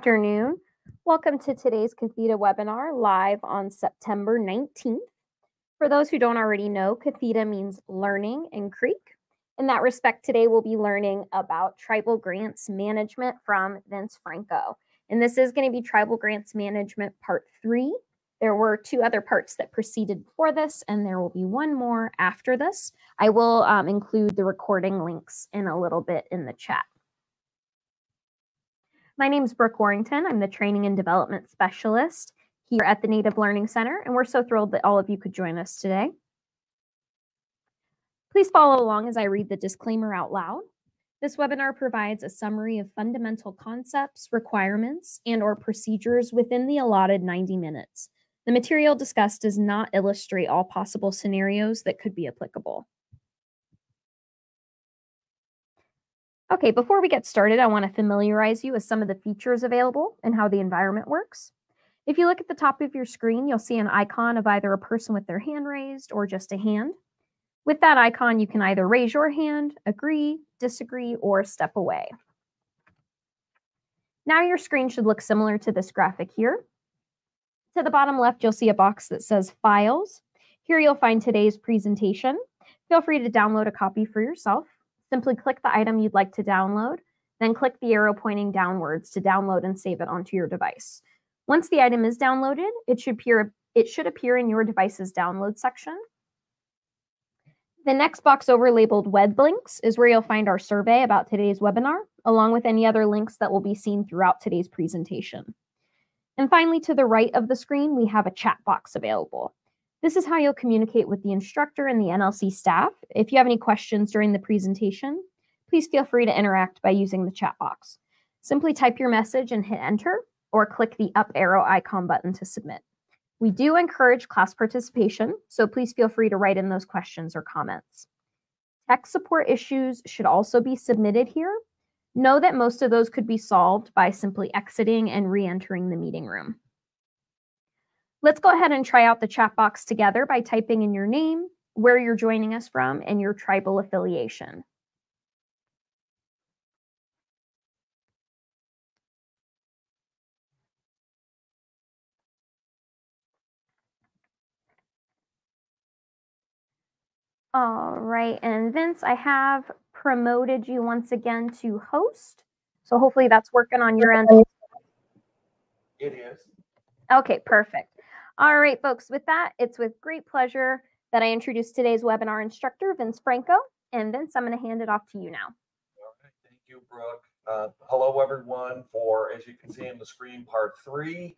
afternoon. Welcome to today's Catheta webinar live on September 19th. For those who don't already know, Catheta means learning in Creek. In that respect, today we'll be learning about tribal grants management from Vince Franco. And this is going to be tribal grants management part three. There were two other parts that preceded before this, and there will be one more after this. I will um, include the recording links in a little bit in the chat. My name is Brooke Warrington. I'm the Training and Development Specialist here at the Native Learning Center, and we're so thrilled that all of you could join us today. Please follow along as I read the disclaimer out loud. This webinar provides a summary of fundamental concepts, requirements, and or procedures within the allotted 90 minutes. The material discussed does not illustrate all possible scenarios that could be applicable. Okay, before we get started, I want to familiarize you with some of the features available and how the environment works. If you look at the top of your screen, you'll see an icon of either a person with their hand raised or just a hand. With that icon, you can either raise your hand, agree, disagree, or step away. Now your screen should look similar to this graphic here. To the bottom left, you'll see a box that says Files. Here you'll find today's presentation. Feel free to download a copy for yourself. Simply click the item you'd like to download, then click the arrow pointing downwards to download and save it onto your device. Once the item is downloaded, it should appear, it should appear in your device's download section. The next box over labeled web links is where you'll find our survey about today's webinar, along with any other links that will be seen throughout today's presentation. And finally, to the right of the screen, we have a chat box available. This is how you'll communicate with the instructor and the NLC staff. If you have any questions during the presentation, please feel free to interact by using the chat box. Simply type your message and hit enter or click the up arrow icon button to submit. We do encourage class participation, so please feel free to write in those questions or comments. Tech support issues should also be submitted here. Know that most of those could be solved by simply exiting and re-entering the meeting room. Let's go ahead and try out the chat box together by typing in your name, where you're joining us from, and your tribal affiliation. All right, and Vince, I have promoted you once again to host. So hopefully that's working on your end. It is. Okay, perfect. All right, folks, with that, it's with great pleasure that I introduce today's webinar instructor, Vince Franco. And Vince, I'm going to hand it off to you now. All right, thank you, Brooke. Uh, hello, everyone, for, as you can see on the screen, part three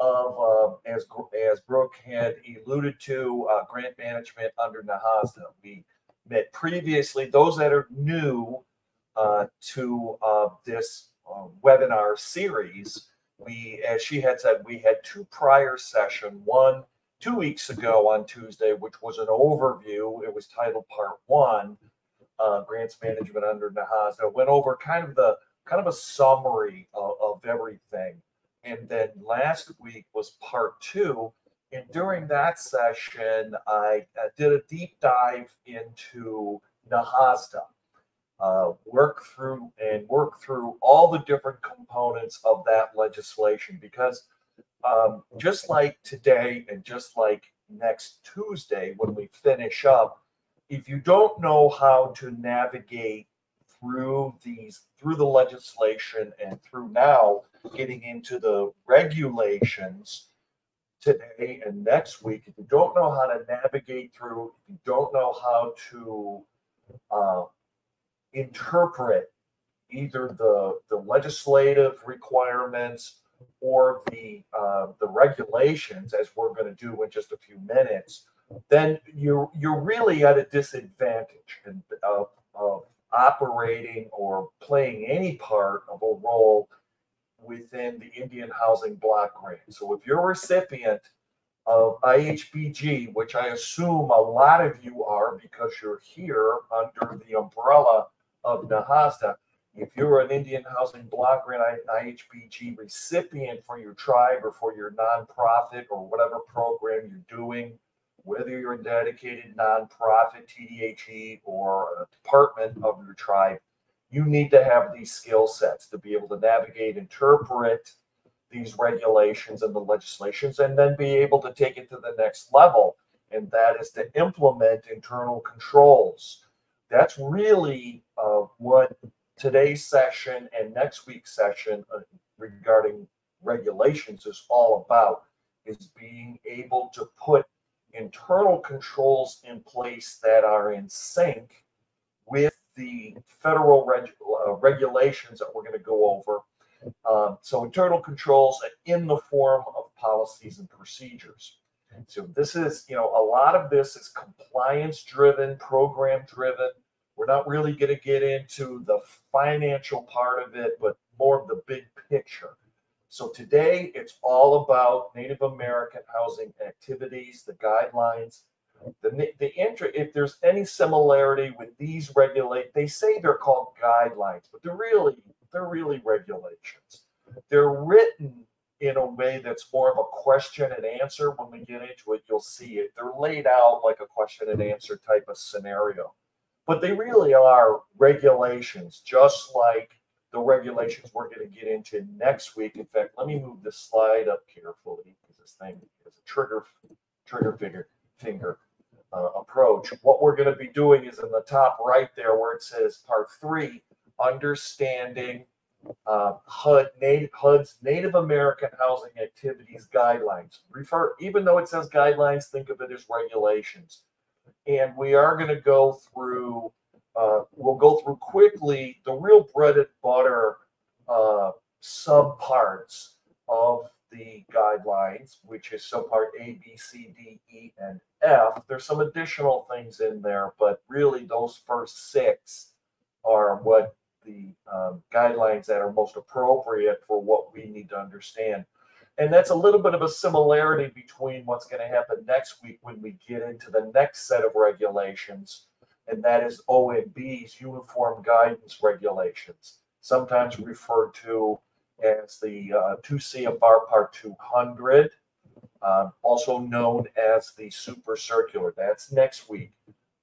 of, uh, as, as Brooke had alluded to, uh, grant management under NAHASDA. We met previously, those that are new uh, to uh, this uh, webinar series, we, as she had said, we had two prior session, one two weeks ago on Tuesday, which was an overview. It was titled Part One, uh, Grants Management under NAHASDA. Went over kind of the kind of a summary of, of everything, and then last week was Part Two. And during that session, I uh, did a deep dive into NAHASDA uh, work through and work through all the different components of that legislation because um, just like today and just like next Tuesday when we finish up, if you don't know how to navigate through these through the legislation and through now getting into the regulations today and next week if you don't know how to navigate through if you don't know how to uh, interpret either the the legislative requirements or the uh, the regulations, as we're going to do in just a few minutes, then you're you're really at a disadvantage in, of, of operating or playing any part of a role within the Indian Housing Block Grant. So if you're a recipient of IHBG, which I assume a lot of you are because you're here under the umbrella of NAHASDA. If you're an Indian Housing Block Grant IHBG recipient for your tribe or for your nonprofit or whatever program you're doing, whether you're a dedicated nonprofit, TDHE, or a department of your tribe, you need to have these skill sets to be able to navigate, interpret these regulations and the legislations, and then be able to take it to the next level. And that is to implement internal controls. That's really uh, what today's session and next week's session uh, regarding regulations is all about is being able to put internal controls in place that are in sync with the federal reg- uh, regulations that we're going to go over. Um, so internal controls in the form of policies and procedures. So this is, you know, a lot of this is compliance driven, program driven. We're not really going to get into the financial part of it, but more of the big picture. So today it's all about Native American housing activities, the guidelines, the the inter, if there's any similarity with these regulate, they say they're called guidelines, but they're really they're really regulations. They're written in a way that's more of a question and answer. When we get into it, you'll see it. They're laid out like a question and answer type of scenario, but they really are regulations, just like the regulations we're going to get into next week. In fact, let me move this slide up carefully because this thing is a trigger trigger figure finger uh, approach. What we're going to be doing is in the top right there where it says part three, understanding uh, HUD native HUD's Native American Housing Activities Guidelines. Refer, even though it says guidelines, think of it as regulations. And we are going to go through uh, we'll go through quickly the real bread and butter uh, subparts of the guidelines, which is subpart A, B, C, D, E, and F. There's some additional things in there, but really those first six are what the um, guidelines that are most appropriate for what we need to understand. And that's a little bit of a similarity between what's going to happen next week when we get into the next set of regulations and that is OMB's Uniform Guidance Regulations, sometimes referred to as the uh, 2 CFR Part 200, uh, also known as the Super Circular. That's next week.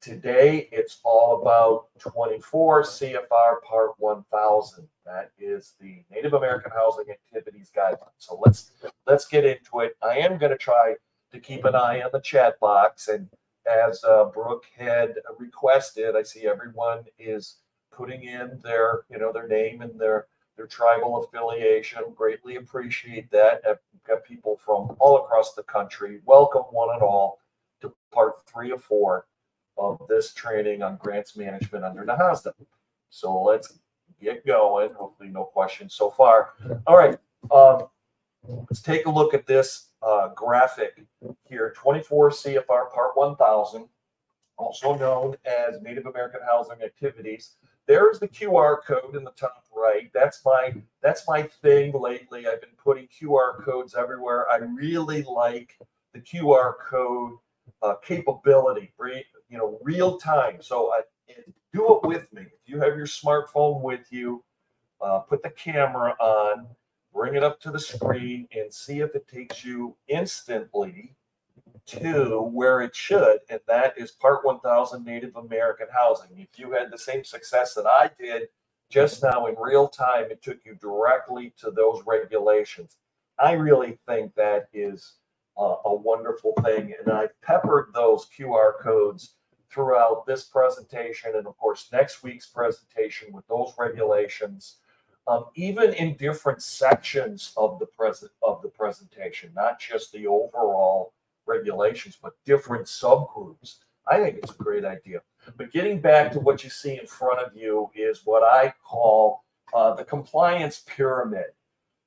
Today, it's all about 24 CFR Part 1000. That is the Native American Housing Activities Guidelines. So let's let's get into it. I am going to try to keep an eye on the chat box and as uh, Brooke had requested, I see everyone is putting in their, you know, their name and their their tribal affiliation. Greatly appreciate that. I've got people from all across the country. Welcome one and all to part three of four of this training on grants management under NAHASDA. So let's get going. Hopefully, no questions so far. All right. Um, let's take a look at this uh, graphic here 24 CFR Part 1000, also known as Native American Housing Activities. There's the QR code in the top right. That's my that's my thing lately. I've been putting QR codes everywhere. I really like the QR code uh, capability, you know, real time. So I do it with me. If you have your smartphone with you, uh, put the camera on bring it up to the screen and see if it takes you instantly to where it should, and that is Part 1000 Native American housing. If you had the same success that I did just now in real time, it took you directly to those regulations. I really think that is uh, a wonderful thing, and I peppered those QR codes throughout this presentation and, of course, next week's presentation with those regulations um, even in different sections of the present of the presentation, not just the overall regulations, but different subgroups. I think it's a great idea. But getting back to what you see in front of you is what I call uh, the compliance pyramid.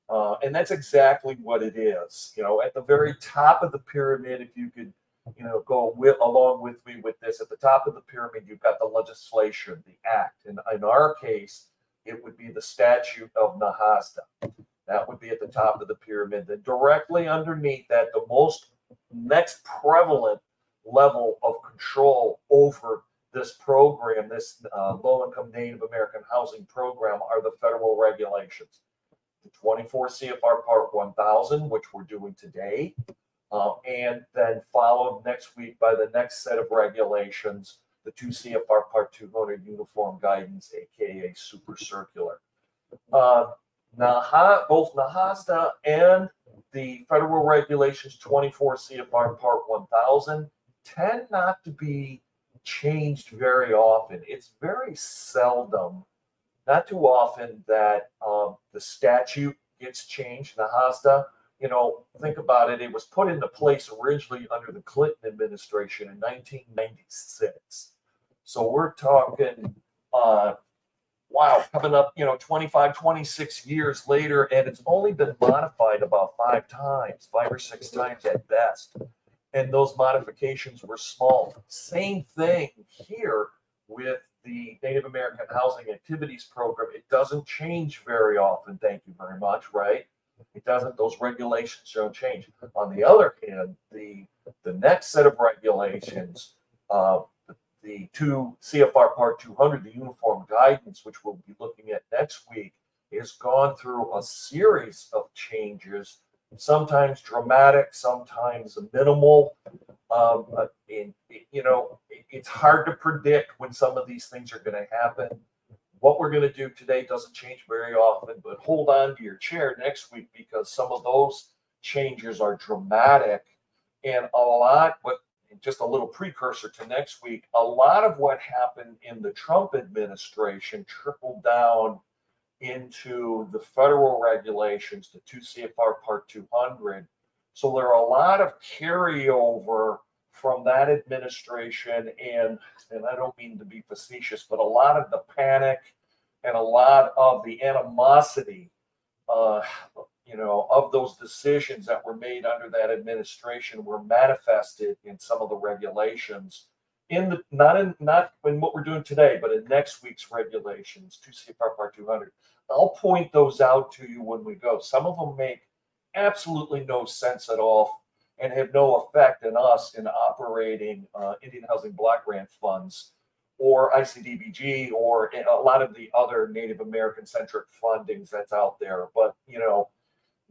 Uh, and that's exactly what it is. You know, at the very top of the pyramid, if you could, you know, go with, along with me with this, at the top of the pyramid, you've got the legislation, the act. And in our case, it would be the statute of NAHASDA. That would be at the top of the pyramid. Then directly underneath that, the most next prevalent level of control over this program, this uh, low income Native American housing program, are the federal regulations. The 24 CFR Part 1000, which we're doing today, uh, and then followed next week by the next set of regulations the two CFR Part 200 uniform guidance, aka super circular. Uh, NAHA, both NAHASDA and the federal regulations 24 CFR Part 1000 tend not to be changed very often. It's very seldom, not too often, that um, the statute gets changed. NAHASDA, you know, think about it. It was put into place originally under the Clinton administration in 1996. So we're talking, uh, wow, coming up, you know, 25, 26 years later, and it's only been modified about five times, five or six times at best. And those modifications were small. Same thing here with the Native American Housing Activities Program. It doesn't change very often. Thank you very much, right? It doesn't, those regulations don't change. On the other hand, the, the next set of regulations, uh, the, the two CFR Part 200, the uniform guidance, which we'll be looking at next week, has gone through a series of changes, sometimes dramatic, sometimes minimal. Um, you know, it's hard to predict when some of these things are going to happen what we're going to do today doesn't change very often, but hold on to your chair next week because some of those changes are dramatic and a lot what just a little precursor to next week a lot of what happened in the trump administration trickled down into the federal regulations the 2 cfr part 200 so there are a lot of carryover from that administration and and I don't mean to be facetious, but a lot of the panic and a lot of the animosity, uh, you know, of those decisions that were made under that administration were manifested in some of the regulations in the not in not in what we're doing today, but in next week's regulations, 2 CFR Part 200. I'll point those out to you when we go. Some of them make absolutely no sense at all and have no effect on us in operating uh, Indian Housing Block Grant funds or ICDBG or a lot of the other Native American centric fundings that's out there. But, you know,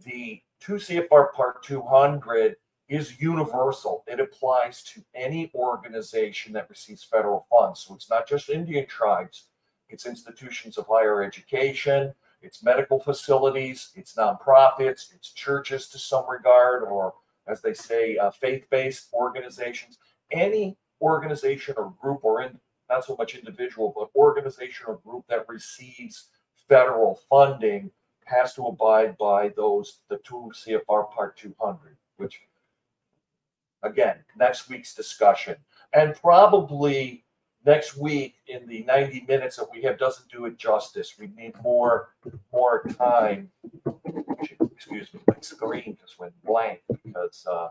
the 2 CFR Part 200 is universal. It applies to any organization that receives federal funds. So it's not just Indian tribes, it's institutions of higher education, it's medical facilities, it's nonprofits, it's churches to some regard, or as they say, uh, faith-based organizations, any organization or group or in, not so much individual, but organization or group that receives federal funding has to abide by those, the two CFR Part 200, which again, next week's discussion. And probably next week in the 90 minutes that we have doesn't do it justice. We need more, more time excuse me, my screen just went blank because uh,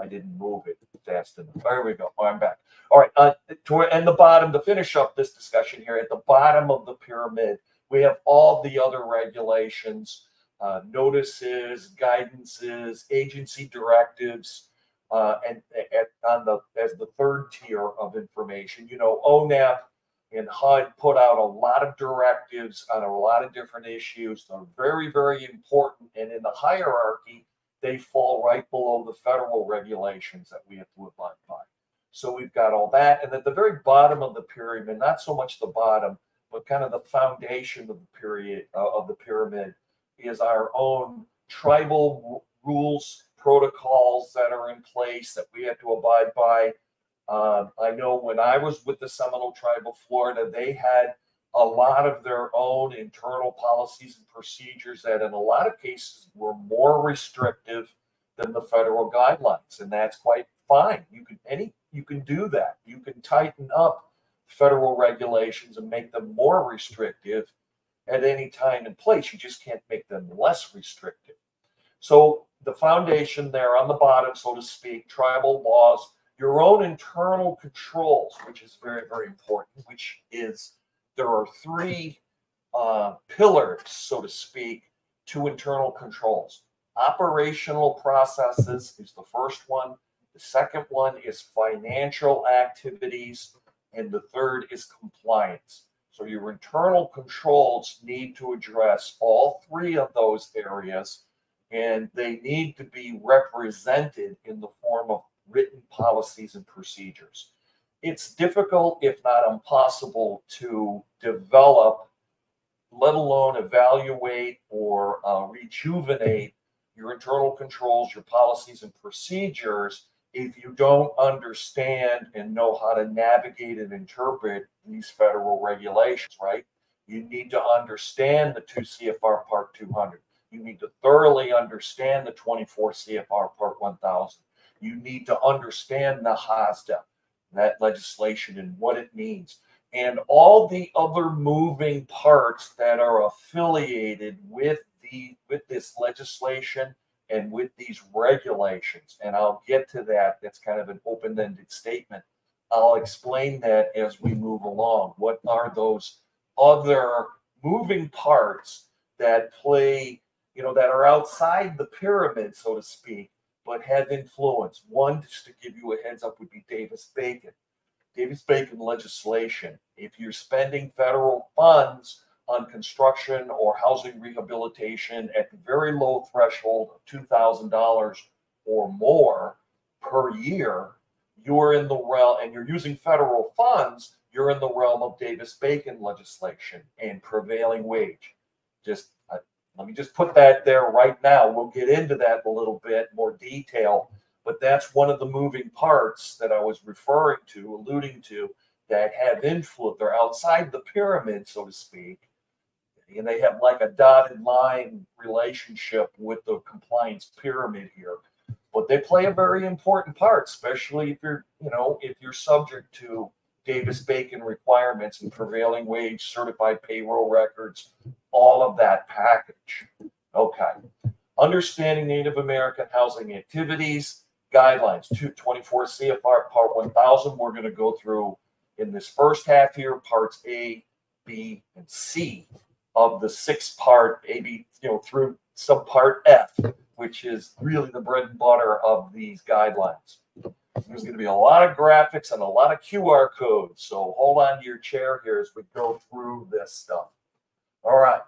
I didn't move it fast enough. There we go. Oh, I'm back. All right. Uh, to, and the bottom, to finish up this discussion here, at the bottom of the pyramid, we have all the other regulations, uh, notices, guidances, agency directives, uh, and at, on the as the third tier of information. You know, ONAP and HUD put out a lot of directives on a lot of different issues. They're very, very important. And in the hierarchy, they fall right below the federal regulations that we have to abide by. So we've got all that. And at the very bottom of the pyramid, not so much the bottom, but kind of the foundation of the period uh, of the pyramid is our own tribal rules, protocols that are in place that we have to abide by um, I know when I was with the Seminole Tribe of Florida, they had a lot of their own internal policies and procedures that, in a lot of cases, were more restrictive than the federal guidelines, and that's quite fine. You can any you can do that. You can tighten up federal regulations and make them more restrictive at any time and place. You just can't make them less restrictive. So the foundation there on the bottom, so to speak, tribal laws your own internal controls, which is very, very important, which is there are three uh, pillars, so to speak, to internal controls. Operational processes is the first one. The second one is financial activities. And the third is compliance. So your internal controls need to address all three of those areas and they need to be represented in the form of written policies and procedures. It's difficult, if not impossible, to develop, let alone evaluate or uh, rejuvenate your internal controls, your policies and procedures if you don't understand and know how to navigate and interpret these federal regulations, right? You need to understand the 2 CFR Part 200. You need to thoroughly understand the 24 CFR Part 1000. You need to understand the HOSDA, that legislation and what it means, and all the other moving parts that are affiliated with the with this legislation and with these regulations. And I'll get to that. That's kind of an open-ended statement. I'll explain that as we move along. What are those other moving parts that play, you know, that are outside the pyramid, so to speak, but have influence? One, just to give you a heads up, would be Davis Bacon. Davis Bacon legislation. If you're spending federal funds on construction or housing rehabilitation at the very low threshold of $2,000 or more per year, you're in the realm, and you're using federal funds, you're in the realm of Davis Bacon legislation and prevailing wage. Just let me just put that there right now. We'll get into that a little bit more detail, but that's one of the moving parts that I was referring to, alluding to, that have influence. They're outside the pyramid, so to speak, and they have like a dotted line relationship with the compliance pyramid here but they play a very important part especially if you're you know if you're subject to davis bacon requirements and prevailing wage certified payroll records all of that package okay understanding native american housing activities guidelines 224 cfr part 1000 we're going to go through in this first half here parts a b and c of the six part, A, B, you know through some part F, which is really the bread and butter of these guidelines. There's going to be a lot of graphics and a lot of QR codes. So hold on to your chair here as we go through this stuff. All right.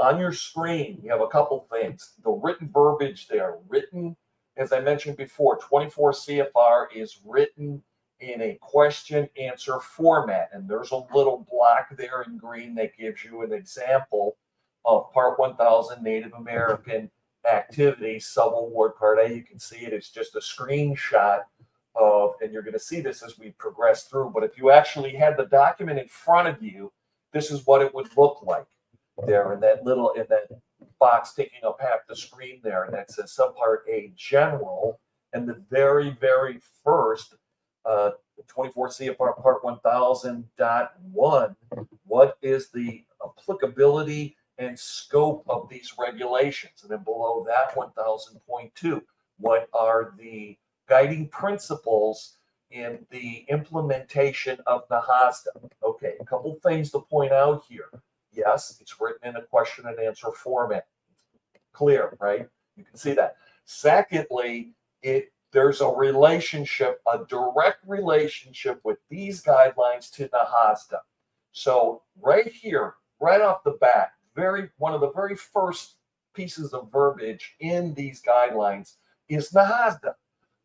On your screen, you have a couple things. The written verbiage there, written, as I mentioned before, 24 CFR is written in a question answer format. And there's a little block there in green that gives you an example of Part 1000 Native American activity, subpart A. You can see it. It's just a screenshot of, and you're going to see this as we progress through. But if you actually had the document in front of you, this is what it would look like there in that little, in that box taking up half the screen there. And that says subpart A general. And the very, very first uh, 24 CFR Part 1000.1, what is the applicability and scope of these regulations? And then below that, 1000.2, what are the guiding principles in the implementation of the HOSDA? Okay, a couple things to point out here. Yes, it's written in a question and answer format. Clear, right? You can see that. Secondly, it there's a relationship, a direct relationship with these guidelines to the HOSDA. So right here, right off the bat, very one of the very first pieces of verbiage in these guidelines is NAHASDA.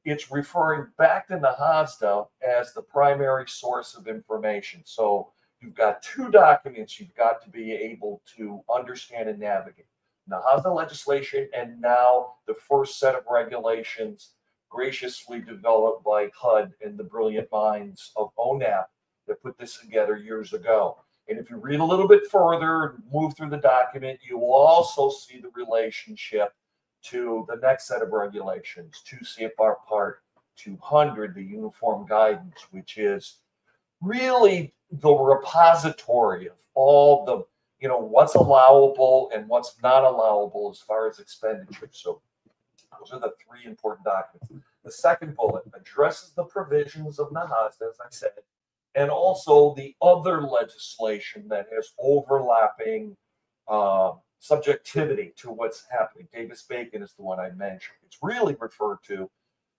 It's referring back to NAHASDA as the primary source of information. So you've got two documents you've got to be able to understand and navigate. NAHASDA legislation and now the first set of regulations graciously developed by HUD and the brilliant minds of ONAP that put this together years ago. And if you read a little bit further, move through the document, you will also see the relationship to the next set of regulations, 2 CFR Part 200, the Uniform Guidance, which is really the repository of all the, you know, what's allowable and what's not allowable as far as expenditure. So those are the three important documents. The second bullet addresses the provisions of NAHASDA, as I said, and also the other legislation that has overlapping uh, subjectivity to what's happening. Davis Bacon is the one I mentioned. It's really referred to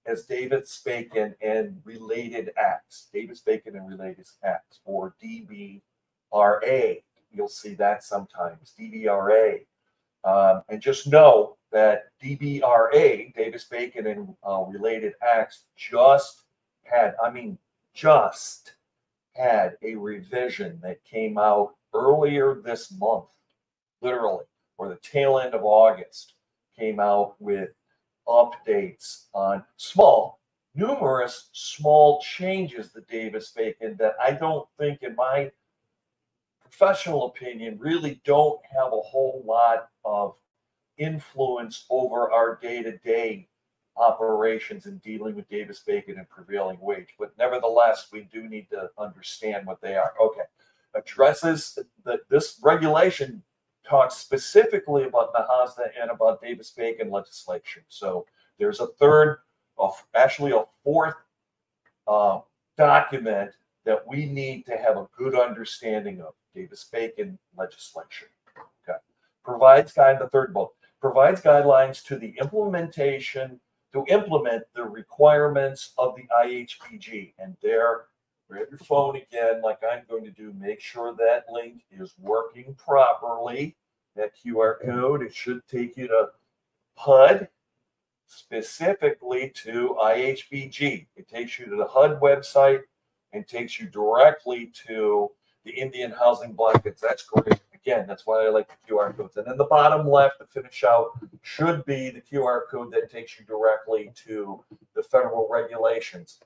as Davis Bacon and related acts, Davis Bacon and related acts, or DBRA. You'll see that sometimes, DBRA. Um, and just know that DBRA, Davis Bacon and uh, related acts, just had, I mean, just had a revision that came out earlier this month, literally, or the tail end of August, came out with updates on small, numerous small changes to Davis Bacon that I don't think, in my professional opinion, really don't have a whole lot of influence over our day to day operations in dealing with Davis Bacon and prevailing wage. But nevertheless, we do need to understand what they are. Okay. Addresses that this regulation talks specifically about NAHASDA and about Davis Bacon legislation. So there's a third, actually a fourth uh, document that we need to have a good understanding of Davis Bacon legislation. Okay. Provides guide the third book provides guidelines to the implementation to implement the requirements of the IHBG And there, grab your phone again, like I'm going to do. Make sure that link is working properly. That QR code, it should take you to HUD, specifically to IHBG. It takes you to the HUD website and takes you directly to the Indian Housing Block Grants. That's great. Again, that's why I like the QR codes. And then the bottom left to finish out should be the QR code that takes you directly to the federal regulations.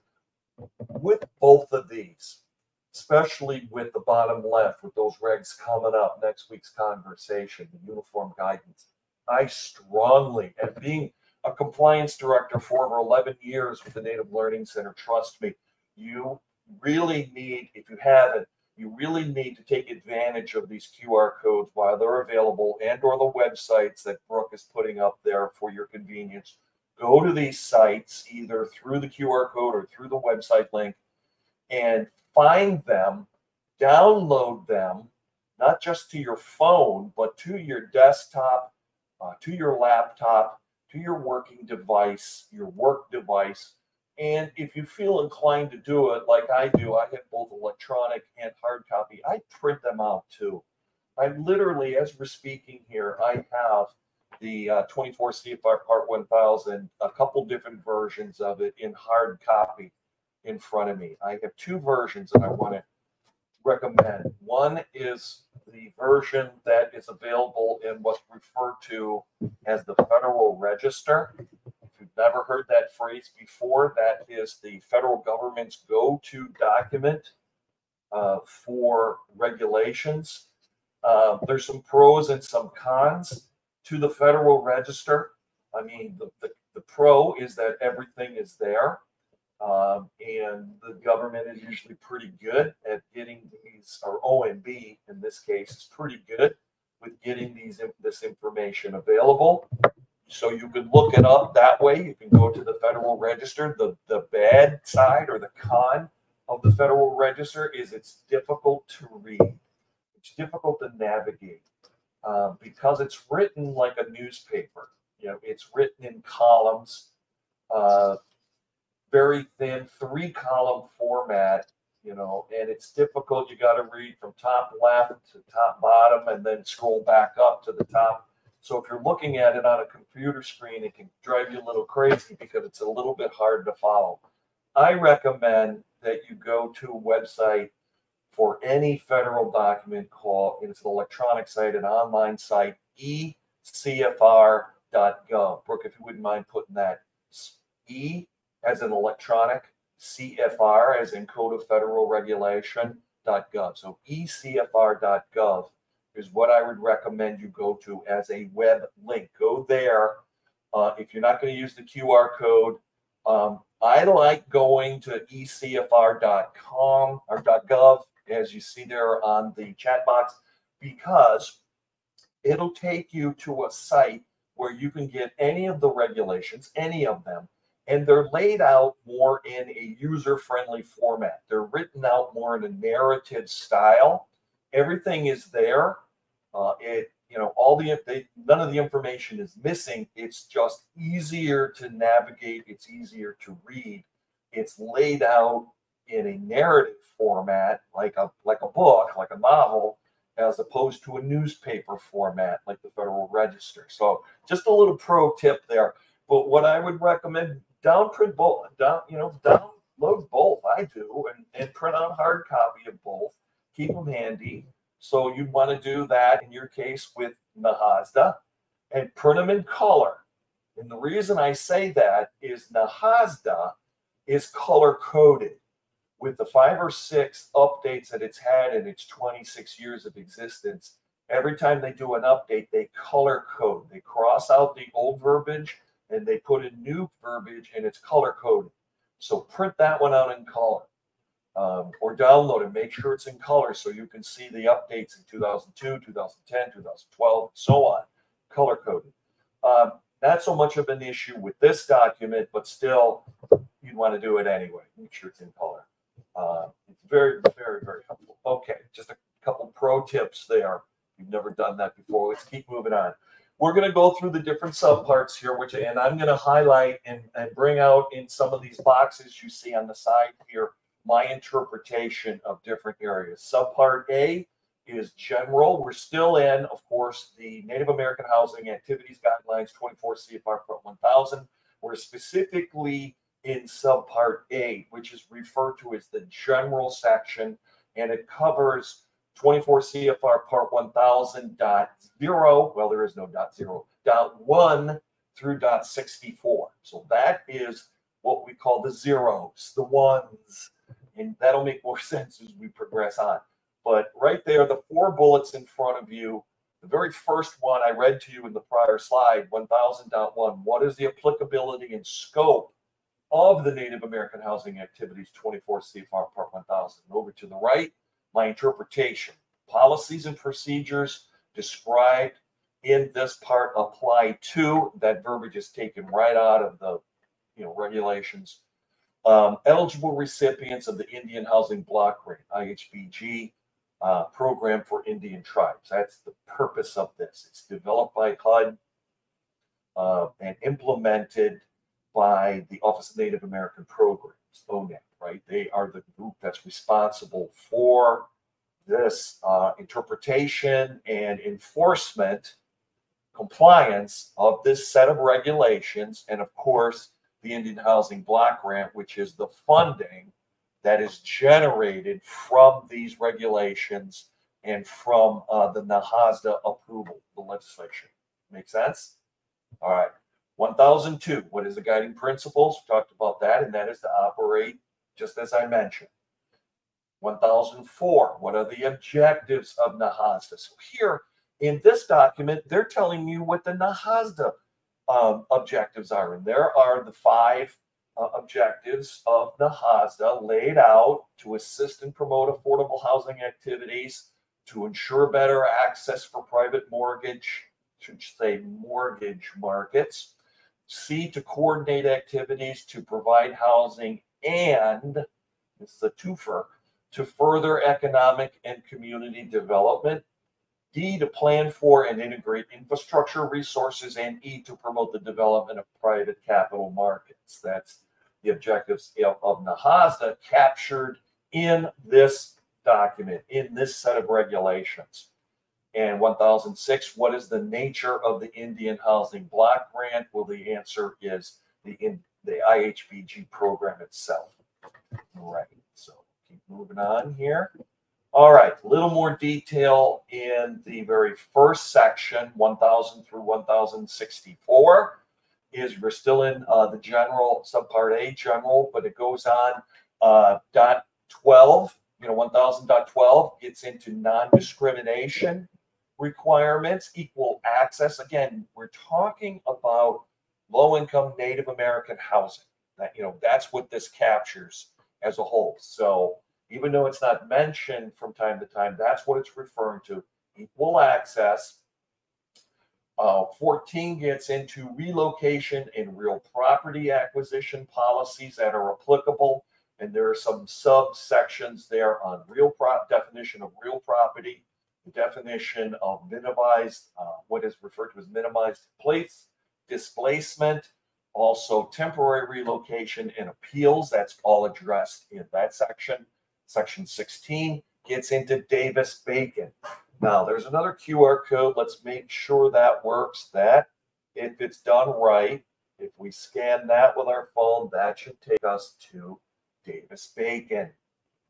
With both of these, especially with the bottom left, with those regs coming up next week's conversation, the uniform guidance, I strongly, and being a compliance director for over 11 years with the Native Learning Center, trust me, you really need, if you haven't, you really need to take advantage of these QR codes while they're available and or the websites that Brooke is putting up there for your convenience. Go to these sites either through the QR code or through the website link and find them, download them, not just to your phone, but to your desktop, uh, to your laptop, to your working device, your work device, and if you feel inclined to do it, like I do, I have both electronic and hard copy. I print them out too. I literally, as we're speaking here, I have the uh, 24 CFR Part 1000, a couple different versions of it in hard copy in front of me. I have two versions that I want to recommend. One is the version that is available in what's referred to as the Federal Register If you've never heard that phrase before, that is the federal government's go to document uh, for regulations. Uh, there's some pros and some cons to the Federal Register. I mean, the, the, the pro is that everything is there. Um, and the government is usually pretty good at getting these, or OMB in this case is pretty good with getting these this information available. So you can look it up that way. You can go to the Federal Register. The, the bad side or the con of the Federal Register is it's difficult to read. It's difficult to navigate uh, because it's written like a newspaper. You know, it's written in columns, uh, very thin, three column format. You know, and it's difficult. You got to read from top left to top bottom, and then scroll back up to the top so if you're looking at it on a computer screen, it can drive you a little crazy because it's a little bit hard to follow. I recommend that you go to a website for any federal document called, it's an electronic site, an online site, ecfr.gov. Brooke, if you wouldn't mind putting that E as an electronic, CFR as in Code of Federal Regulation.gov. So ecfr.gov is what I would recommend you go to as a web link. Go there. Uh, if you're not going to use the QR code, um, I like going to ecfr.com or .gov, as you see there on the chat box, because it'll take you to a site where you can get any of the regulations, any of them, and they're laid out more in a user-friendly format. They're written out more in a narrative style. Everything is there. Uh, it, you know, all the they, none of the information is missing. It's just easier to navigate. It's easier to read. It's laid out in a narrative format, like a like a book, like a novel, as opposed to a newspaper format, like the Federal Register. So, just a little pro tip there. But what I would recommend, down print bullet, down, you know, download both. I do, and, and print out hard copy of both. Keep them handy. So you'd want to do that in your case with NAHASDA and print them in color. And the reason I say that is NAHASDA is color coded with the five or six updates that it's had in its 26 years of existence. Every time they do an update, they color code. They cross out the old verbiage and they put in new verbiage and it's color coded. So print that one out in color um, or download it. Make sure it's in color so you can see the updates in 2002, 2010, 2012, and so on, color coded. Um, not so much of an issue with this document, but still, you'd want to do it anyway. Make sure it's in color. Uh, it's very, very, very helpful. Okay, just a couple pro tips there. You've never done that before. Let's keep moving on. We're going to go through the different subparts here, which and I'm going to highlight and, and bring out in some of these boxes you see on the side here my interpretation of different areas. Subpart A is general. We're still in, of course, the Native American Housing Activities Guidelines 24 CFR Part 1000. We're specifically in subpart A, which is referred to as the general section, and it covers 24 CFR Part 1000.0, well, there is no dot zero, dot one through dot 64. So that is what we call the zeros, the ones, and that'll make more sense as we progress on. But right there, the four bullets in front of you, the very first one I read to you in the prior slide, 1000.1, what is the applicability and scope of the Native American Housing Activities 24 CFR Part 1000? And Over to the right, my interpretation. Policies and procedures described in this part apply to, that verbiage is taken right out of the you know regulations. Um, eligible recipients of the Indian Housing Block Grant, IHBG, uh, program for Indian tribes. That's the purpose of this. It's developed by HUD uh, and implemented by the Office of Native American Programs, ONAP, right? They are the group that's responsible for this uh, interpretation and enforcement compliance of this set of regulations. And of course, the Indian Housing Block Grant, which is the funding that is generated from these regulations and from uh, the NAHASDA approval, the legislation. Make sense? All right. 1002, what is the guiding principles? We talked about that, and that is to operate just as I mentioned. 1004, what are the objectives of NAHASDA? So here in this document, they're telling you what the NAHASDA um, objectives are. And there are the five uh, objectives of NAHASDA laid out to assist and promote affordable housing activities, to ensure better access for private mortgage, should say mortgage markets, C, to coordinate activities to provide housing, and it's the twofer, to further economic and community development. D, to plan for and integrate infrastructure resources, and E, to promote the development of private capital markets. That's the objectives of NAHASDA captured in this document, in this set of regulations. And 1006, what is the nature of the Indian Housing Block Grant? Well, the answer is the, in, the IHBG program itself. Right, so keep moving on here. All right, a little more detail in the very first section, 1000 through 1064 is we're still in uh, the general subpart A general, but it goes on uh, dot 12, you know, 1000.12 gets into non-discrimination requirements, equal access. Again, we're talking about low-income Native American housing. That you know, that's what this captures as a whole. So even though it's not mentioned from time to time, that's what it's referring to: equal access uh, 14 gets into relocation and real property acquisition policies that are applicable. And there are some subsections there on real prop definition of real property, definition of minimized, uh, what is referred to as minimized place, displacement, also temporary relocation and appeals. That's all addressed in that section. Section 16 gets into Davis Bacon. Now, there's another QR code. Let's make sure that works. That, if it's done right, if we scan that with our phone, that should take us to Davis Bacon.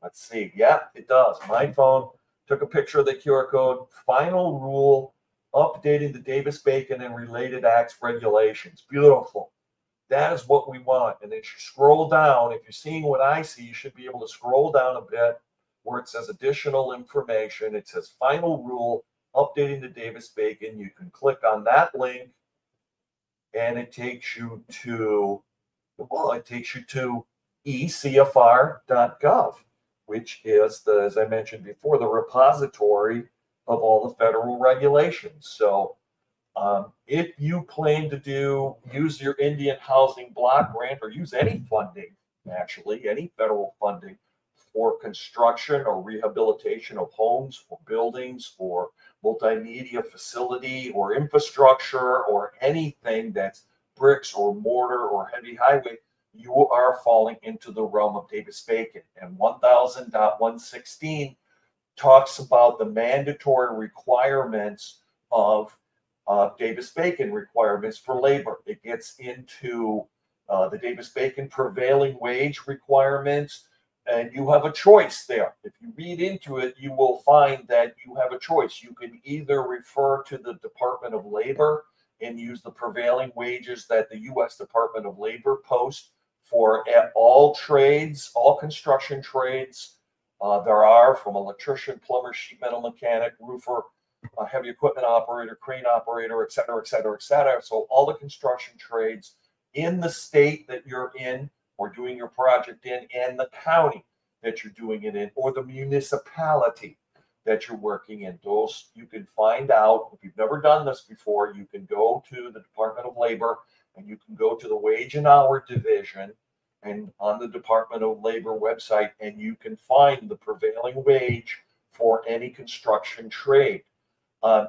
Let's see. Yeah, it does. My phone took a picture of the QR code. Final rule updating the Davis Bacon and related acts regulations. Beautiful. That is what we want. And then you scroll down. If you're seeing what I see, you should be able to scroll down a bit where it says additional information. It says final rule updating the Davis Bacon. You can click on that link and it takes you to, well, it takes you to ecfr.gov, which is the, as I mentioned before, the repository of all the federal regulations. So um, if you plan to do use your Indian housing block grant or use any funding, actually, any federal funding for construction or rehabilitation of homes or buildings or multimedia facility or infrastructure or anything that's bricks or mortar or heavy highway, you are falling into the realm of Davis Bacon. And 1000.116 talks about the mandatory requirements of uh, Davis Bacon requirements for labor. It gets into uh, the Davis Bacon prevailing wage requirements, and you have a choice there. If you read into it, you will find that you have a choice. You can either refer to the Department of Labor and use the prevailing wages that the U.S. Department of Labor posts for all trades, all construction trades. Uh, there are from electrician, plumber, sheet metal mechanic, roofer, uh, heavy equipment operator, crane operator, et cetera, et cetera, et cetera. So all the construction trades in the state that you're in or doing your project in and the county that you're doing it in or the municipality that you're working in. Those you can find out. If you've never done this before, you can go to the Department of Labor and you can go to the wage and hour division and on the Department of Labor website and you can find the prevailing wage for any construction trade. Uh,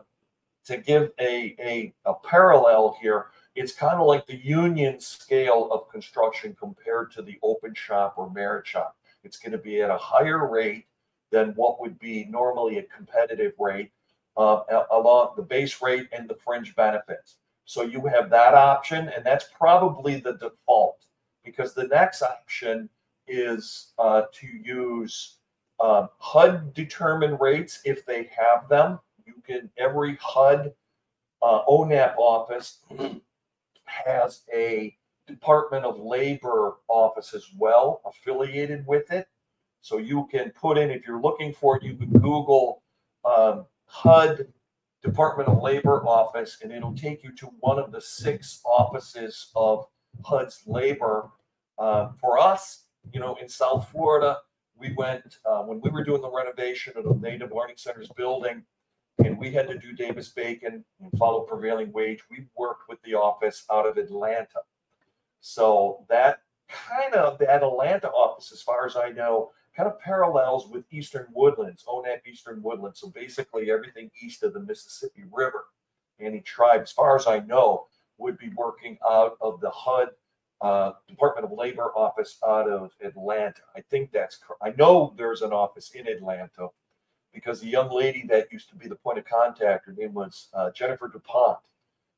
to give a, a, a parallel here, it's kind of like the union scale of construction compared to the open shop or merit shop. It's going to be at a higher rate than what would be normally a competitive rate uh, along the base rate and the fringe benefits. So you have that option, and that's probably the default because the next option is uh, to use uh, HUD determined rates if they have them. You can every HUD uh, ONAP office has a Department of Labor office as well affiliated with it. So you can put in, if you're looking for it, you can Google um, HUD Department of Labor office, and it'll take you to one of the six offices of HUD's labor. Uh, for us, you know, in South Florida, we went uh, when we were doing the renovation of the Native Learning Center's building, and we had to do Davis Bacon and follow prevailing wage. We worked with the office out of Atlanta. So that kind of that Atlanta office, as far as I know, kind of parallels with Eastern Woodlands, ONAP Eastern Woodlands. So basically everything east of the Mississippi River. Any tribe, as far as I know, would be working out of the HUD uh, Department of Labor office out of Atlanta. I think that's. I know there's an office in Atlanta because the young lady that used to be the point of contact, her name was uh, Jennifer DuPont.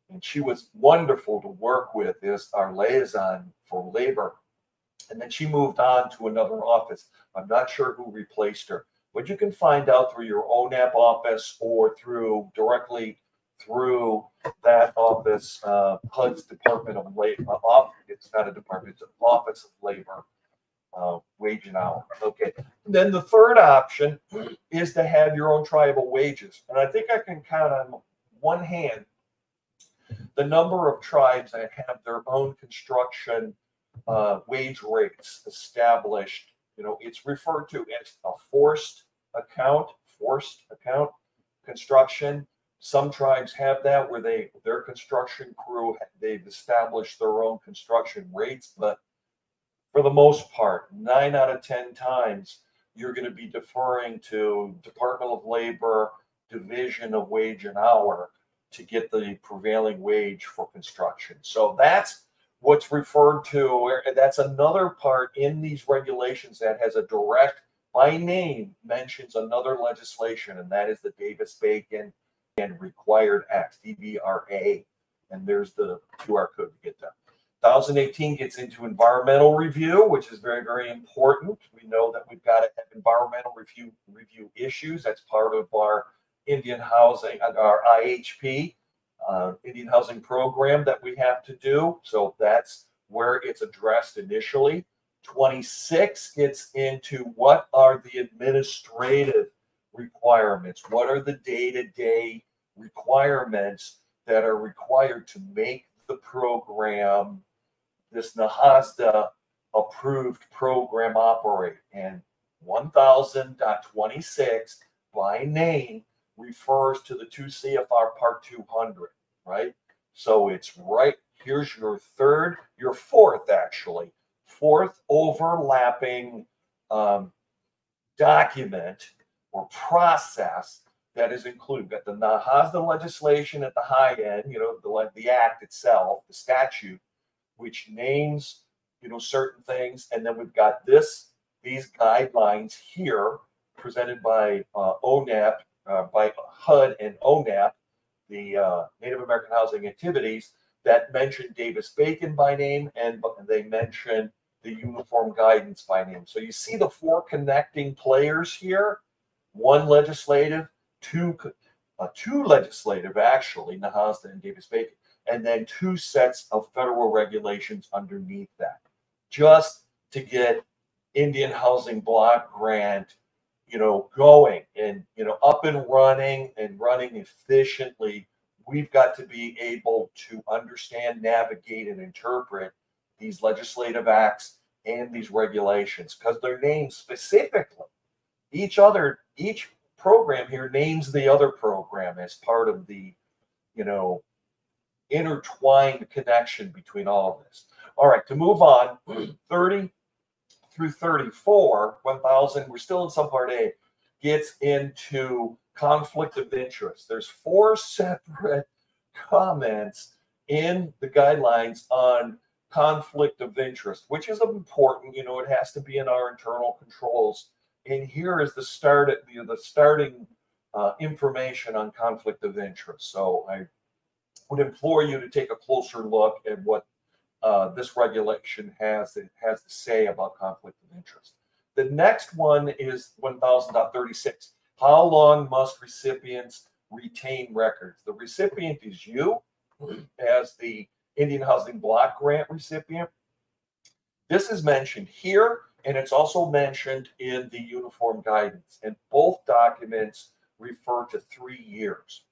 And she was wonderful to work with as our liaison for labor and then she moved on to another office. I'm not sure who replaced her, but you can find out through your ONAP office or through directly through that office, uh, HUD's Department of Labor. Uh, it's not a department, it's an Office of Labor, uh, wage and hour. Okay. And then the third option is to have your own tribal wages. And I think I can count on one hand the number of tribes that have their own construction uh, wage rates established. You know, it's referred to as a forced account, forced account construction. Some tribes have that where they their construction crew they've established their own construction rates, but for the most part, nine out of ten times you're going to be deferring to Department of Labor Division of Wage and Hour to get the prevailing wage for construction. So that's what's referred to, that's another part in these regulations that has a direct, by name, mentions another legislation, and that is the Davis Bacon and Related Acts, DBRA. And there's the QR code to get that. 2018 gets into environmental review, which is very, very important. We know that we've got to have environmental review review issues. That's part of our Indian housing, uh, our IHP, uh, Indian housing program that we have to do. So that's where it's addressed initially. 26 gets into what are the administrative requirements? What are the day to day requirements that are required to make the program, this NAHASDA approved program operate? And 1000.26 by name refers to the 2 CFR Part 200, right? So it's right here's your third, your fourth actually, fourth overlapping um, document or process that is included. We've got the NAHASDA legislation at the high end, you know, the, the act itself, the statute, which names, you know, certain things. And then we've got this, these guidelines here presented by uh, ONAP, uh, by HUD and ONAP, the uh, Native American Housing Activities, that mention Davis Bacon by name and they mention the uniform guidance by name. So you see the four connecting players here one legislative, two uh, two legislative actually, NAHASDA and Davis Bacon, and then two sets of federal regulations underneath that, just to get Indian Housing Block Grant, you know, going and you know up and running and running efficiently. We've got to be able to understand, navigate, and interpret these legislative acts and these regulations because they're named specifically each other each program here names the other program as part of the you know intertwined connection between all of this all right to move on 30 through 34 1000 we're still in subpart a gets into conflict of interest there's four separate comments in the guidelines on conflict of interest which is important you know it has to be in our internal controls and here is the start the, the starting uh, information on conflict of interest. So I would implore you to take a closer look at what uh, this regulation has that has to say about conflict of interest. The next one is 1000.36. How long must recipients retain records? The recipient is you as the Indian Housing Block Grant recipient. This is mentioned here and it's also mentioned in the uniform guidance. And both documents refer to three years.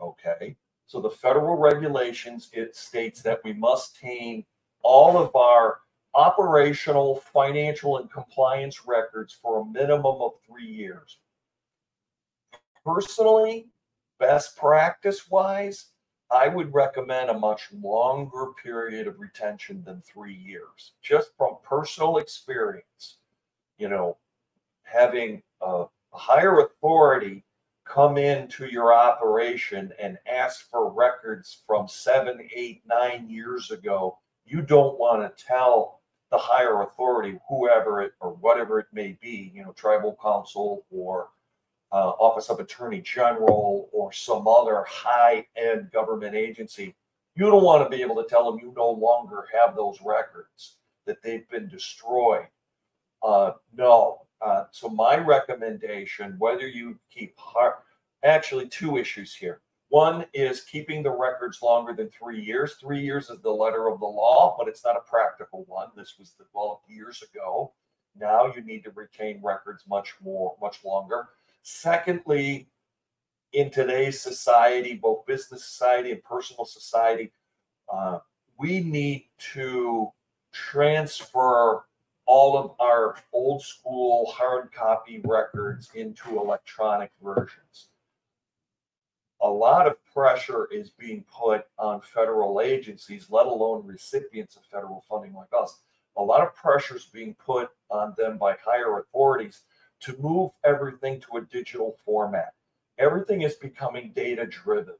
Okay. So the federal regulations, it states that we must obtain all of our operational, financial, and compliance records for a minimum of three years. Personally, best practice wise, I would recommend a much longer period of retention than three years, just from personal experience. You know, having a higher authority come into your operation and ask for records from seven, eight, nine years ago, you don't want to tell the higher authority, whoever it or whatever it may be, you know, tribal council or uh, Office of Attorney General or some other high end government agency, you don't want to be able to tell them you no longer have those records, that they've been destroyed. Uh, no. Uh, so, my recommendation, whether you keep hard, actually, two issues here. One is keeping the records longer than three years. Three years is the letter of the law, but it's not a practical one. This was developed years ago. Now you need to retain records much more, much longer. Secondly, in today's society, both business society and personal society, uh, we need to transfer all of our old school hard copy records into electronic versions. A lot of pressure is being put on federal agencies, let alone recipients of federal funding like us. A lot of pressure is being put on them by higher authorities to move everything to a digital format. Everything is becoming data driven.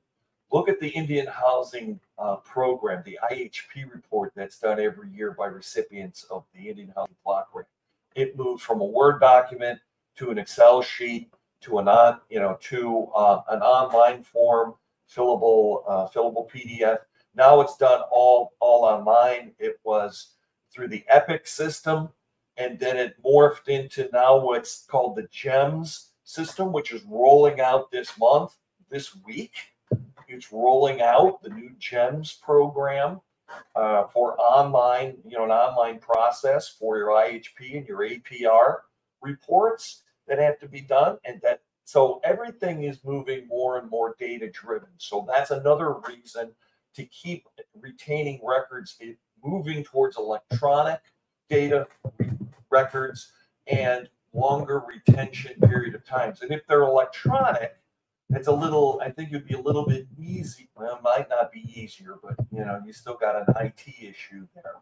Look at the Indian Housing uh, Program, the IHP report that's done every year by recipients of the Indian Housing Block Grant. It moves from a Word document to an Excel sheet to an on, you know, to uh, an online form, fillable, uh, fillable PDF. Now it's done all all online. It was through the Epic system, and then it morphed into now what's called the GEMS system, which is rolling out this month, this week. It's rolling out the new GEMS program uh, for online, you know, an online process for your IHP and your APR reports that have to be done, and that so everything is moving more and more data driven. So that's another reason to keep retaining records, moving towards electronic data records and longer retention period of times. And if they're electronic, it's a little, I think it'd be a little bit easy. Well, it might not be easier, but you know, you still got an IT issue there.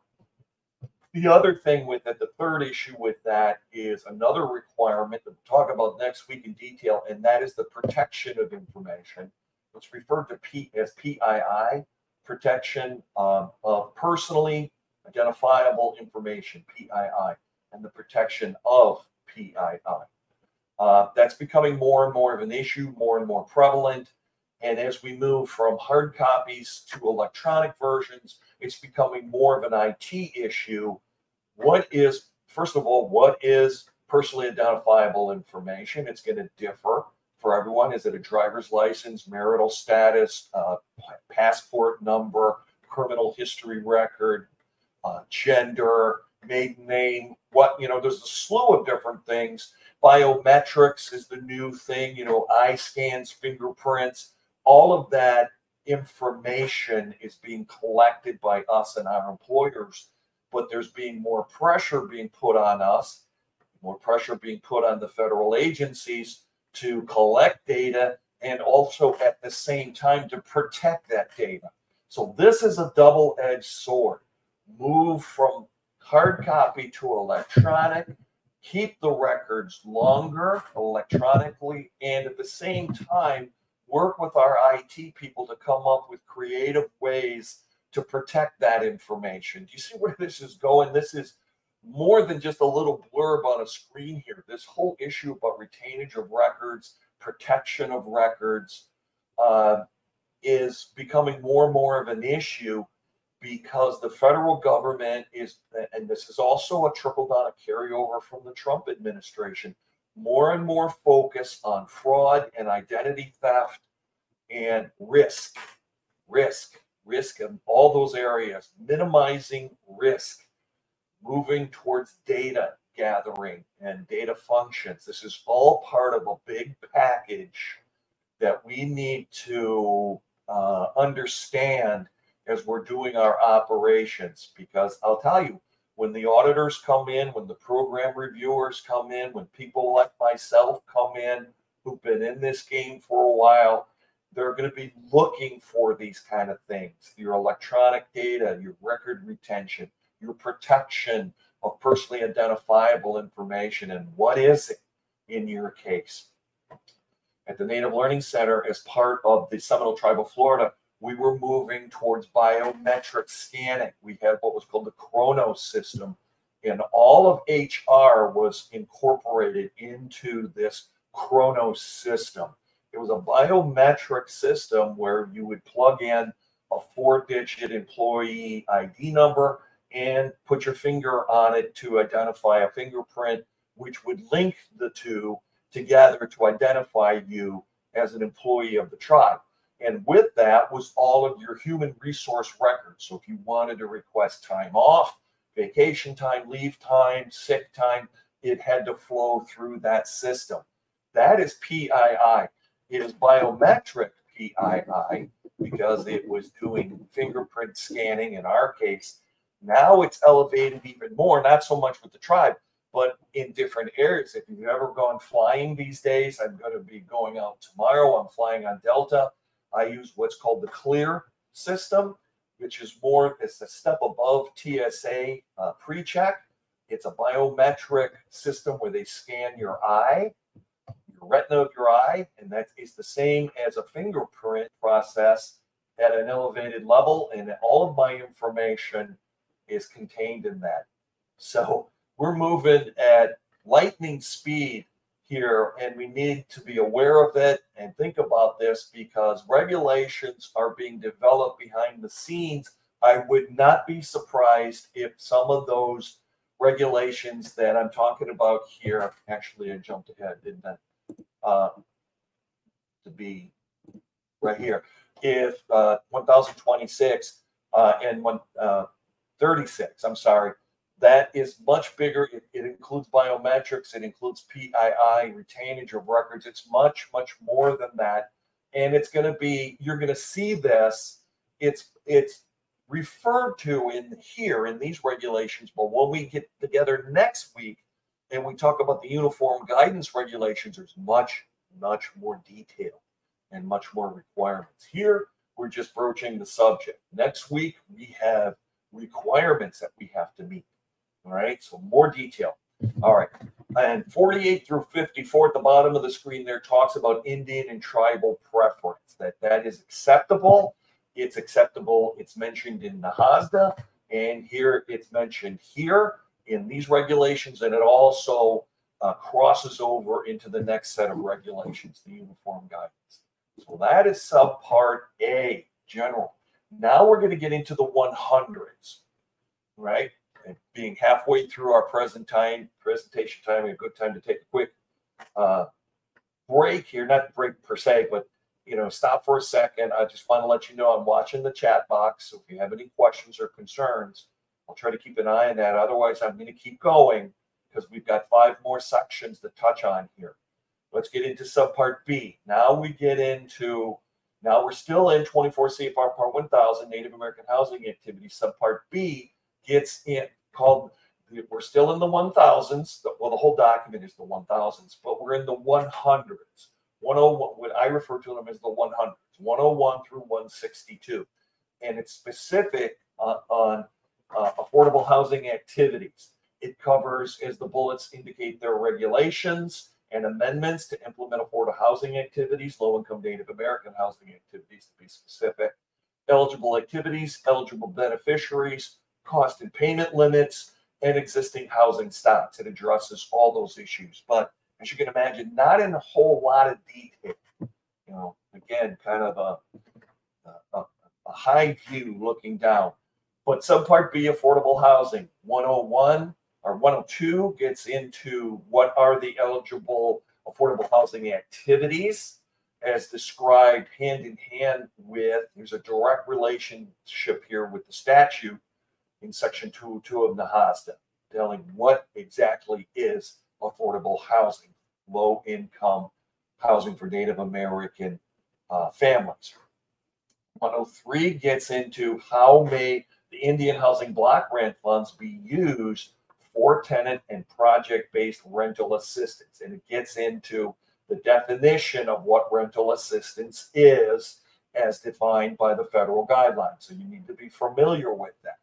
The other thing with it, the third issue with that is another requirement that we'll talk about next week in detail, and that is the protection of information. It's referred to P as PII, protection um, of personally identifiable information, PII, and the protection of PII. Uh, that's becoming more and more of an issue, more and more prevalent. And as we move from hard copies to electronic versions, it's becoming more of an IT issue. What is, first of all, what is personally identifiable information? It's going to differ for everyone. Is it a driver's license, marital status, uh, passport number, criminal history record, uh, gender, maiden name? What, you know, there's a slew of different things. Biometrics is the new thing, you know, eye scans, fingerprints, all of that information is being collected by us and our employers, but there's being more pressure being put on us, more pressure being put on the federal agencies to collect data and also at the same time to protect that data. So this is a double-edged sword. Move from hard copy to electronic, keep the records longer electronically, and at the same time, work with our IT people to come up with creative ways to protect that information. Do you see where this is going? This is more than just a little blurb on a screen here. This whole issue about retainage of records, protection of records, uh, is becoming more and more of an issue because the federal government is, and this is also a trickle down, a carryover from the Trump administration, more and more focus on fraud and identity theft and risk, risk, risk in all those areas, minimizing risk moving towards data gathering and data functions. This is all part of a big package that we need to uh, understand as we're doing our operations. Because I'll tell you, when the auditors come in, when the program reviewers come in, when people like myself come in who've been in this game for a while, they're going to be looking for these kind of things your electronic data, your record retention, your protection of personally identifiable information and what is it in your case. At the Native Learning Center, as part of the Seminole Tribe of Florida, we were moving towards biometric scanning. We had what was called the Kronos system, and all of HR was incorporated into this Kronos system. It was a biometric system where you would plug in a four digit employee ID number and put your finger on it to identify a fingerprint, which would link the two together to identify you as an employee of the tribe. And with that was all of your human resource records. So if you wanted to request time off, vacation time, leave time, sick time, it had to flow through that system. That is PII. It is biometric PII because it was doing fingerprint scanning in our case now it's elevated even more, not so much with the tribe, but in different areas. If you've ever gone flying these days, I'm going to be going out tomorrow. I'm flying on Delta. I use what's called the CLEAR system, which is more, it's a step above TSA uh, pre check. It's a biometric system where they scan your eye, your retina of your eye, and that is the same as a fingerprint process at an elevated level. And all of my information is contained in that. So we're moving at lightning speed here, and we need to be aware of it and think about this because regulations are being developed behind the scenes. I would not be surprised if some of those regulations that I'm talking about here, actually, I jumped ahead, didn't I? Uh, to be right here, if uh, 1026 uh, and one, uh, 36, I'm sorry, that is much bigger. It, it includes biometrics, it includes PII, retainage of records. It's much, much more than that. And it's going to be, you're going to see this. It's, it's referred to in here in these regulations. But when we get together next week and we talk about the uniform guidance regulations, there's much, much more detail and much more requirements. Here, we're just broaching the subject. Next week, we have requirements that we have to meet. All right, so more detail. All right, and 48 through 54 at the bottom of the screen there talks about Indian and tribal preference, that that is acceptable. It's acceptable. It's mentioned in NAHASDA, and here it's mentioned here in these regulations, and it also uh, crosses over into the next set of regulations, the uniform guidance. So that is subpart A, general. Now we're going to get into the 100s, right? Being halfway through our present time, presentation time, a good time to take a quick uh, break here, not break per se, but you know, stop for a second. I just want to let you know I'm watching the chat box. So if you have any questions or concerns, I'll try to keep an eye on that. Otherwise, I'm going to keep going because we've got five more sections to touch on here. Let's get into subpart B. Now we get into, now we're still in 24 CFR Part 1000, Native American Housing Activities. Subpart B gets in called, we're still in the 1000s. Well, the whole document is the 1000s, but we're in the 100s. 101, what I refer to them as the 100s, 101 through 162. And it's specific uh, on uh, affordable housing activities. It covers, as the bullets indicate, their regulations and amendments to implement affordable housing activities, low income Native American housing activities to be specific, eligible activities, eligible beneficiaries, cost and payment limits, and existing housing stocks. It addresses all those issues, but as you can imagine, not in a whole lot of detail. You know, again, kind of a, a, a high view looking down. But subpart B, affordable housing, 101 or 102 gets into what are the eligible affordable housing activities as described hand in hand with, there's a direct relationship here with the statute in section 202 of NAHASDA, telling what exactly is affordable housing, low income housing for Native American uh, families. 103 gets into how may the Indian Housing Block Grant funds be used for tenant and project based rental assistance. And it gets into the definition of what rental assistance is as defined by the federal guidelines. So you need to be familiar with that.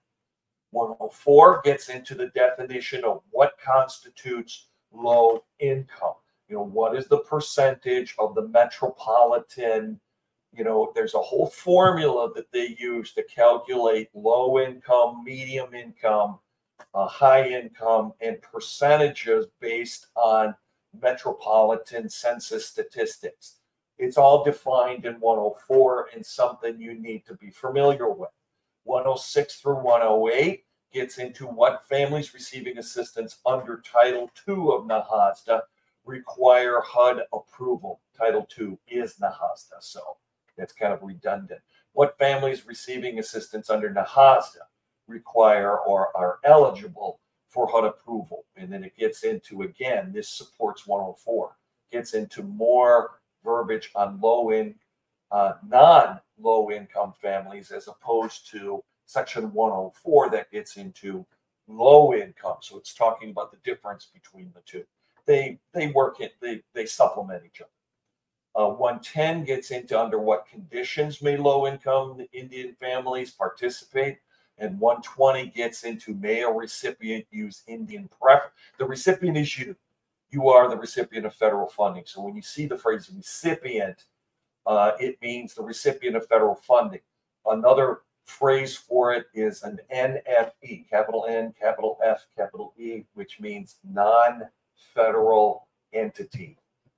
104 gets into the definition of what constitutes low income. You know, what is the percentage of the metropolitan? You know, there's a whole formula that they use to calculate low income, medium income, uh, high income, and percentages based on metropolitan census statistics. It's all defined in 104 and something you need to be familiar with. 106 through 108 gets into what families receiving assistance under Title II of NAHASDA require HUD approval. Title II is NAHASDA, so that's kind of redundant. What families receiving assistance under NAHASDA require or are eligible for HUD approval. And then it gets into, again, this supports 104, gets into more verbiage on low in, uh, non low income families as opposed to section 104 that gets into low income. So it's talking about the difference between the two. They they work it, they they supplement each other. Uh, 110 gets into under what conditions may low income Indian families participate. And 120 gets into may a recipient use Indian preference. The recipient is you. You are the recipient of federal funding. So when you see the phrase recipient, uh, it means the recipient of federal funding. Another phrase for it is an NFE, capital N, capital F, capital E, which means non federal entity.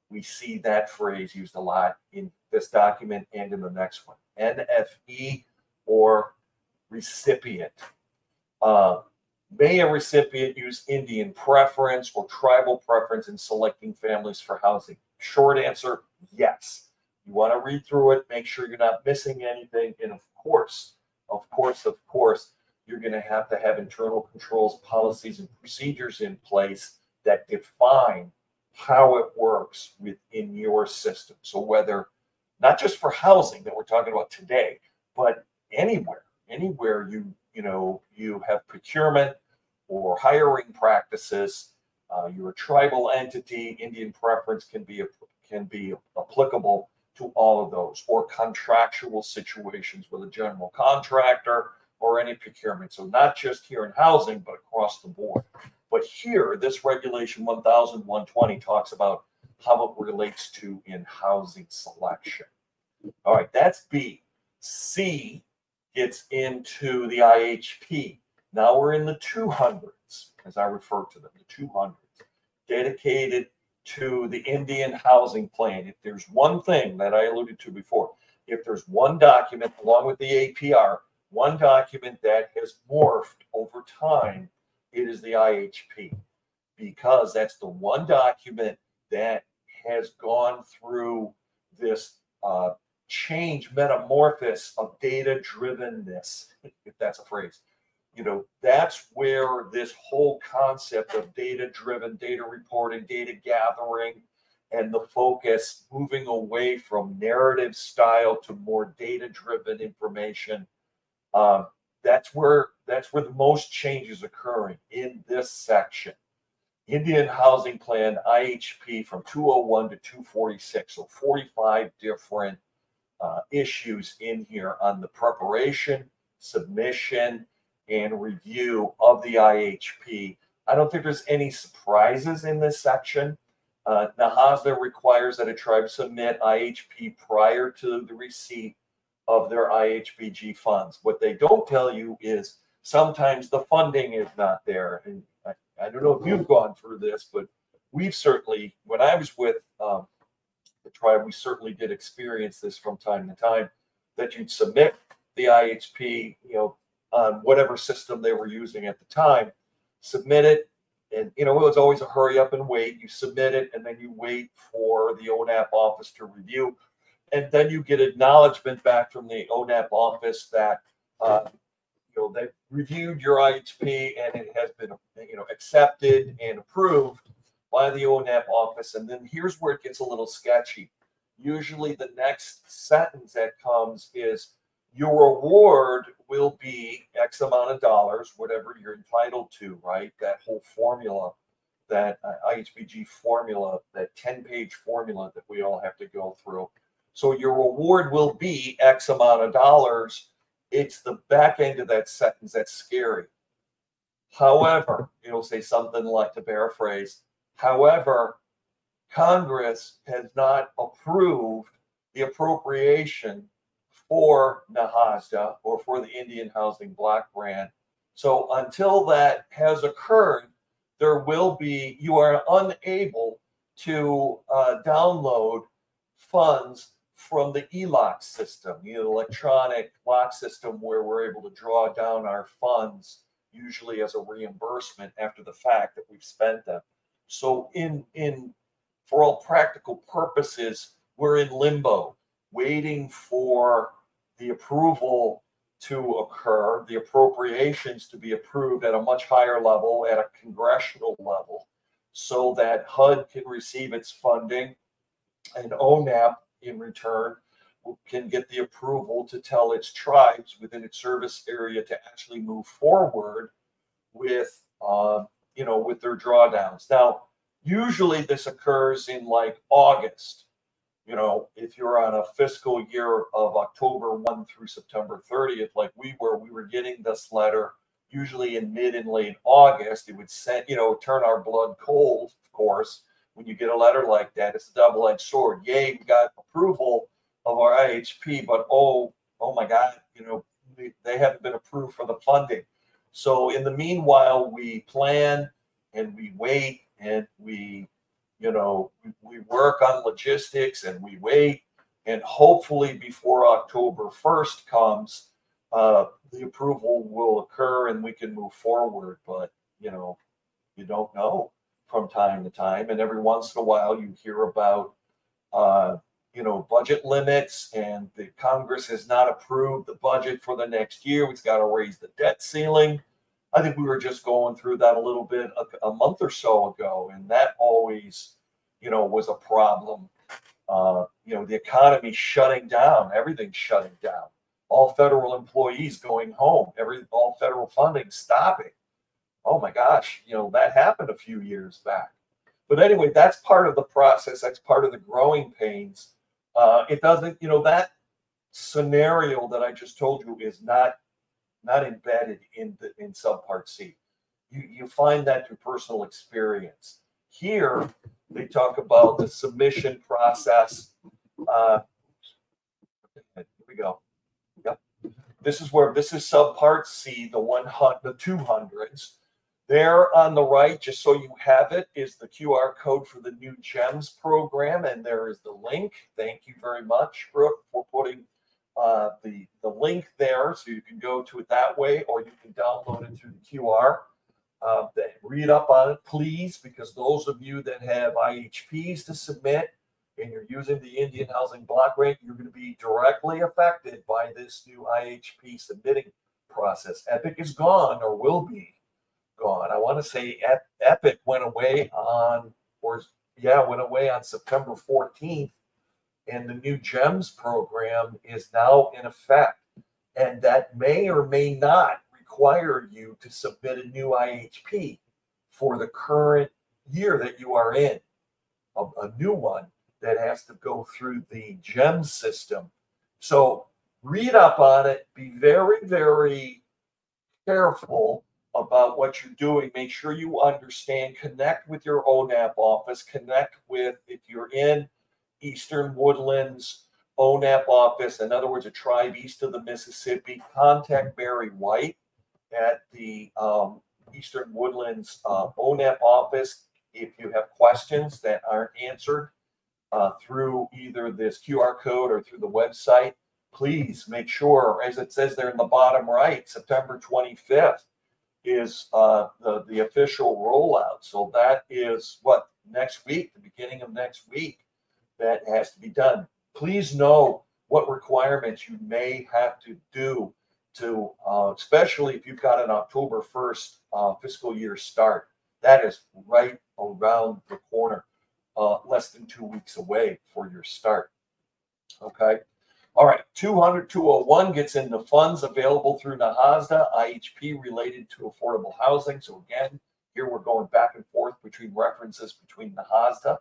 We see that phrase used a lot in this document and in the next one. NFE or recipient. Uh, may a recipient use Indian preference or tribal preference in selecting families for housing? Short answer, yes. You want to read through it, make sure you're not missing anything. And of course, of course, of course, you're going to have to have internal controls, policies, and procedures in place that define how it works within your system. So whether not just for housing that we're talking about today, but anywhere, anywhere you you know you have procurement or hiring practices, uh, you're a tribal entity, Indian preference can be a, can be applicable to all of those, or contractual situations with a general contractor or any procurement. So not just here in housing, but across the board. But here, this regulation 1120 talks about how it relates to in housing selection. All right, that's B. C gets into the IHP. Now we're in the 200s, as I refer to them, the 200s, dedicated to the Indian housing plan. If there's one thing that I alluded to before, if there's one document along with the APR, one document that has morphed over time, it is the IHP, because that's the one document that has gone through this uh, change metamorphosis of data drivenness, if that's a phrase. You know, that's where this whole concept of data driven, data reporting, data gathering, and the focus moving away from narrative style to more data driven information. Um, that's where that's where the most change is occurring in this section. Indian Housing Plan IHP from 201 to 246, so 45 different uh, issues in here on the preparation, submission, and review of the IHP. I don't think there's any surprises in this section. Uh, NAHASDA requires that a tribe submit IHP prior to the receipt of their IHBG funds. What they don't tell you is sometimes the funding is not there. And I, I don't know if you've gone through this, but we've certainly, when I was with um, the tribe, we certainly did experience this from time to time that you'd submit the IHP, you know, on whatever system they were using at the time, submit it. And, you know, it was always a hurry up and wait. You submit it and then you wait for the ONAP office to review. And then you get acknowledgement back from the ONAP office that, uh, you know, they reviewed your IHP and it has been, you know, accepted and approved by the ONAP office. And then here's where it gets a little sketchy. Usually the next sentence that comes is your award will be X amount of dollars, whatever you're entitled to, right? That whole formula, that uh, IHBG formula, that 10 page formula that we all have to go through. So your reward will be X amount of dollars. It's the back end of that sentence that's scary. However, it'll say something like to paraphrase, However, Congress has not approved the appropriation for NAHASDA or for the Indian Housing Block Grant. So until that has occurred, there will be, you are unable to uh, download funds from the eLOCCS system, the electronic lock system where we're able to draw down our funds, usually as a reimbursement after the fact that we've spent them. So in in for all practical purposes, we're in limbo, waiting for the approval to occur, the appropriations to be approved at a much higher level, at a congressional level, so that HUD can receive its funding and ONAP in return can get the approval to tell its tribes within its service area to actually move forward with uh, you know, with their drawdowns. Now, usually this occurs in like August. You know, if you're on a fiscal year of October 1 through September 30th, like we were, we were getting this letter usually in mid and late August. It would send, you know, turn our blood cold, of course, when you get a letter like that. It's a double edged sword. Yay, we got approval of our IHP, but oh, oh my God, you know, they haven't been approved for the funding. So in the meanwhile, we plan and we wait and we you know, we, work on logistics and we wait. And hopefully before October 1st comes, uh, the approval will occur and we can move forward. But, you know, you don't know from time to time. And every once in a while you hear about, uh, you know, budget limits and the Congress has not approved the budget for the next year. We've got to raise the debt ceiling. I think we were just going through that a little bit a, a month or so ago, and that always, you know, was a problem. Uh, you know, the economy shutting down, everything shutting down, all federal employees going home, every all federal funding stopping. Oh my gosh, you know, that happened a few years back. But anyway, that's part of the process. That's part of the growing pains. Uh, it doesn't, you know, that scenario that I just told you is not not embedded in the in subpart C. You you find that through personal experience. Here they talk about the submission process. Uh, here we go. Yep. This is where this is subpart C, the one hundred, the two hundreds. There on the right, just so you have it, is the QR code for the new GEMS program, and there is the link. Thank you very much, Brooke, for putting uh, the, the link there so you can go to it that way or you can download it through the QR. Uh, read up on it, please, because those of you that have IHPs to submit and you're using the Indian Housing Block Grant, you're going to be directly affected by this new IHP submitting process. Epic is gone or will be gone. I want to say Epic went away on, or yeah, went away on September 14th and the new GEMS program is now in effect. And that may or may not require you to submit a new IHP for the current year that you are in, a, a new one that has to go through the GEMS system. So read up on it, be very, very careful about what you're doing. Make sure you understand, connect with your ONAP office, connect with, if you're in Eastern Woodlands ONAP office, in other words, a tribe east of the Mississippi, contact Barry White at the um, Eastern Woodlands uh, ONAP office if you have questions that aren't answered uh, through either this QR code or through the website. Please make sure, as it says there in the bottom right, September 25th is uh, the, the official rollout. So that is what next week, the beginning of next week that has to be done. Please know what requirements you may have to do to, uh, especially if you've got an October 1st uh, fiscal year start. That is right around the corner, uh, less than two weeks away for your start. Okay. All right, 200 201 gets into funds available through NAHASDA, IHP related to affordable housing. So again, here we're going back and forth between references between NAHASDA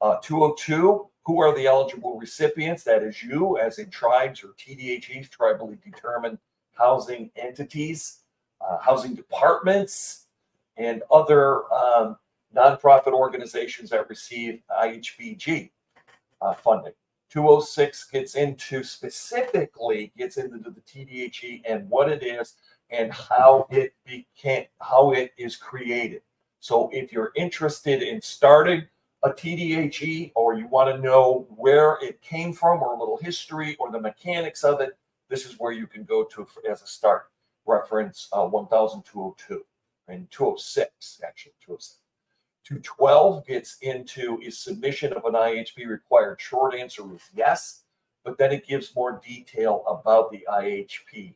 uh, 202, who are the eligible recipients? That is you, as in tribes or TDHEs, tribally determined housing entities, uh, housing departments, and other um, nonprofit organizations that receive IHBG uh, funding. 206 gets into specifically gets into the TDHE and what it is and how it became how it is created. So if you're interested in starting a TDHE or you want to know where it came from or a little history or the mechanics of it, this is where you can go to as a start. Reference uh, 1202 and 206, actually, 206. 212 gets into is submission of an IHP required? Short answer is yes, but then it gives more detail about the IHP,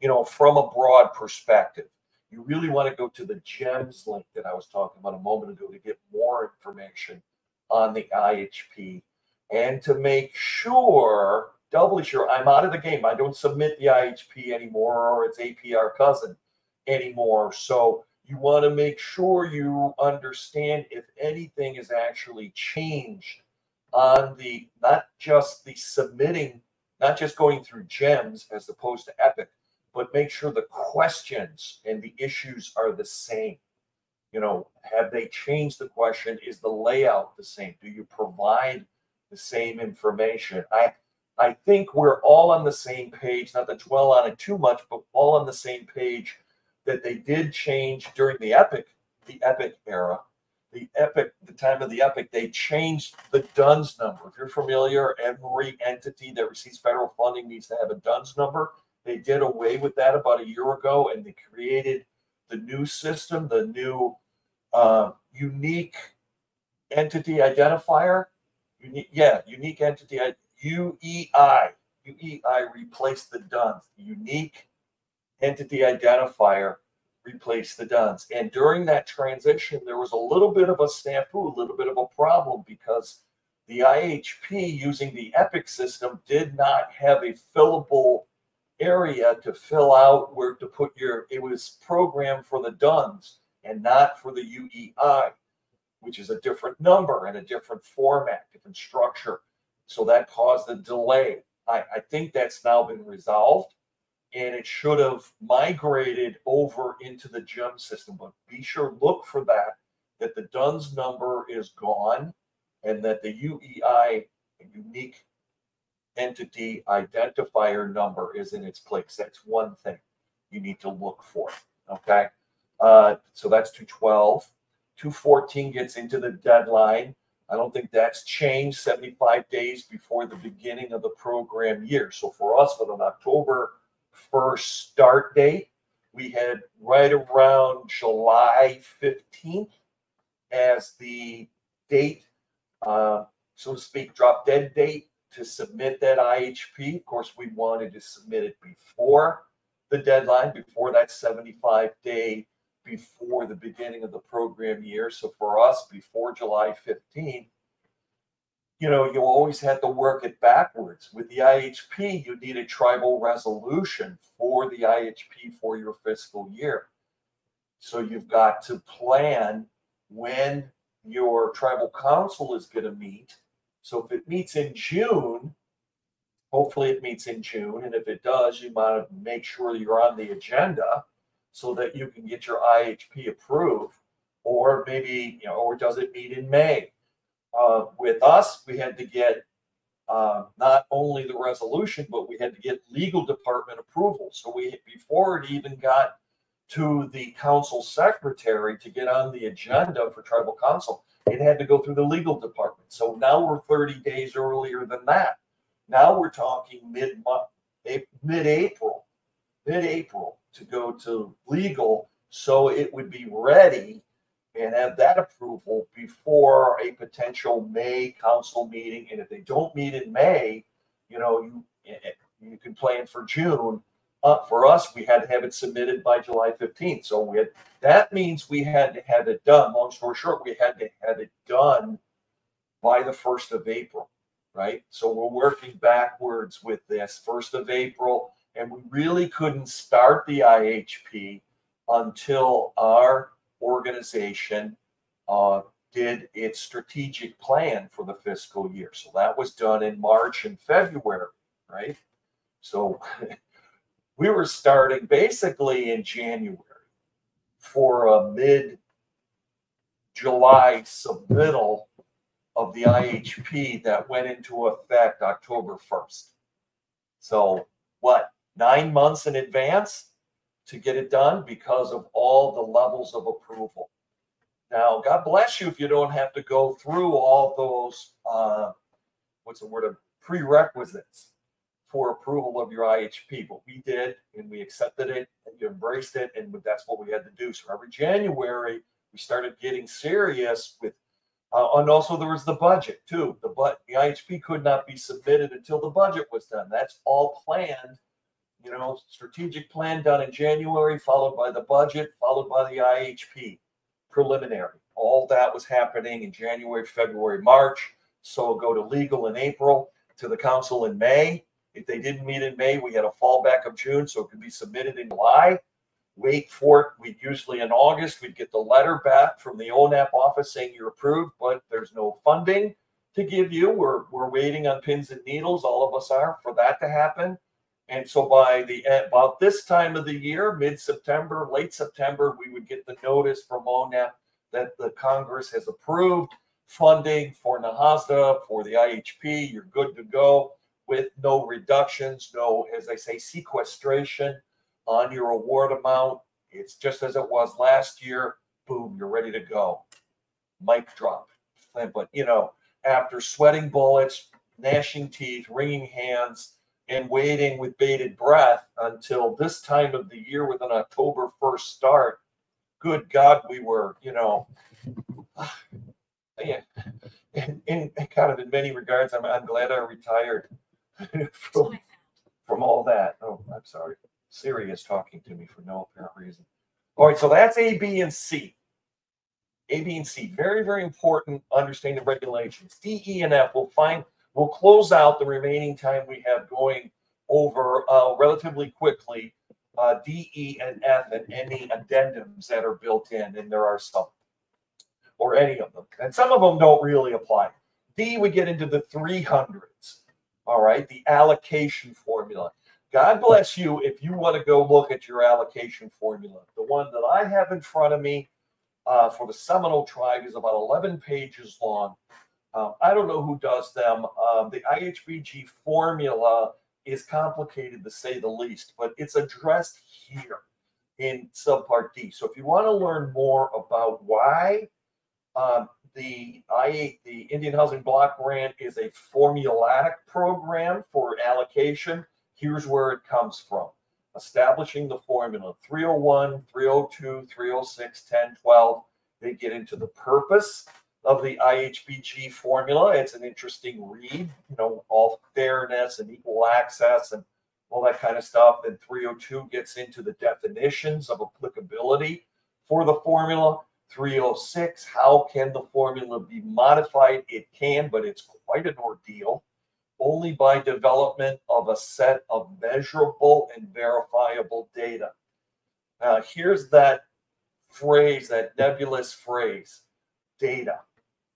you know, from a broad perspective you really want to go to the GEMS link that I was talking about a moment ago to get more information on the IHP and to make sure, doubly sure, I'm out of the game. I don't submit the IHP anymore or its APR cousin anymore. So you want to make sure you understand if anything is actually changed on the not just the submitting, not just going through GEMS as opposed to Epic, but make sure the questions and the issues are the same. You know, have they changed the question? Is the layout the same? Do you provide the same information? I I think we're all on the same page, not to dwell on it too much, but all on the same page that they did change during the epic, the epic era. the epic, the time of the epic, they changed the DUNS number. If you're familiar, every entity that receives federal funding needs to have a DUNS number. They did away with that about a year ago and they created the new system, the new uh, unique entity identifier. Unique, yeah, unique entity UEI. UEI replaced the DUNS, unique entity identifier replaced the DUNS. And during that transition, there was a little bit of a snafu, a little bit of a problem because the IHP using the EPIC system did not have a fillable area to fill out where to put your, it was programmed for the DUNS and not for the UEI, which is a different number and a different format, different structure. So that caused a delay. I, I think that's now been resolved and it should have migrated over into the GEM system. But be sure look for that that the DUNS number is gone and that the UEI unique entity identifier number is in its place. That's one thing you need to look for. Okay. Uh, so that's 212. 214 gets into the deadline. I don't think that's changed 75 days before the beginning of the program year. So for us, with an October first start date. We had right around July 15th as the date, uh, so to speak, drop dead date to submit that IHP. Of course, we wanted to submit it before the deadline, before that 75 day, before the beginning of the program year. So for us, before July 15, you know, you always had to work it backwards. With the IHP, you need a tribal resolution for the IHP for your fiscal year. So you've got to plan when your tribal council is going to meet. So if it meets in June, hopefully it meets in June. And if it does, you to make sure you're on the agenda so that you can get your IHP approved. Or maybe, you know, or does it meet in May? uh, with us, we had to get uh, not only the resolution, but we had to get legal department approval. So we, before it even got to the council secretary to get on the agenda for tribal council, it had to go through the legal department. So now we're 30 days earlier than that. Now we're talking mid month, mid April, mid April to go to legal. So it would be ready and have that approval before a potential May council meeting. And if they don't meet in May, you know, you you can plan for June. Uh, for us, we had to have it submitted by July 15th. So we had that means we had to have it done. Long story short, we had to have it done by the first of April, right? So we're working backwards with this first of April, and we really couldn't start the IHP until our organization uh, did its strategic plan for the fiscal year. So that was done in March and February, right? So we were starting basically in January for a mid July submittal of the IHP that went into effect October 1st. So, what, nine months in advance? to get it done because of all the levels of approval. Now, God bless you if you don't have to go through all those, uh, what's the word, of prerequisites for approval of your IHP. But we did, and we accepted it, and you embraced it, and that's what we had to do. So every January, we started getting serious with, uh, and also there was the budget too. The but the IHP could not be submitted until the budget was done. That's all planned you know, strategic plan done in January, followed by the budget, followed by the IHP preliminary. All that was happening in January, February, March. So go to legal in April, to the council in May. If they didn't meet in May, we had a fallback of June, so it could be submitted in July. Wait for it. We'd usually in August, we'd get the letter back from the ONAP office saying you're approved, but there's no funding to give you. We're, we're waiting on pins and needles, all of us are, for that to happen. And so by the about this time of the year, mid-September, late September, we would get the notice from ONAP that the Congress has approved funding for NAHASDA, for the IHP. You're good to go with no reductions, no, as I say, sequestration on your award amount. It's just as it was last year. Boom, you're ready to go. mic drop. But, you know, after sweating bullets, gnashing teeth, wringing hands, and waiting with bated breath until this time of the year with an October 1st start, good God, we were, you know, yeah, in, in kind of in many regards, I'm, I'm glad I retired from, from all that. Oh, I'm sorry. Siri is talking to me for no apparent reason. All right, so that's A, B, and C. A, B, and C. Very, very important understanding the regulations. D, E, and F. We'll find we'll close out the remaining time we have going over uh, relatively quickly. Uh, D, E, and F, and any addendums that are built in, and there are some, or any of them, and some of them don't really apply. D, we get into the 300s. All right, the allocation formula. God bless you if you want to go look at your allocation formula. The one that I have in front of me uh, for the Seminole tribe is about 11 pages long. Um, I don't know who does them. Um, the IHBG formula is complicated to say the least, but it's addressed here in subpart D. So if you want to learn more about why um, the I the Indian Housing Block Grant is a formulatic program for allocation, here's where it comes from. Establishing the formula 301, 302, 306, 10, 12. They get into the purpose of the IHBG formula. It's an interesting read, you know, all fairness and equal access and all that kind of stuff. Then 302 gets into the definitions of applicability for the formula. 306, how can the formula be modified? It can, but it's quite an ordeal only by development of a set of measurable and verifiable data. Now, here's that phrase, that nebulous phrase, data.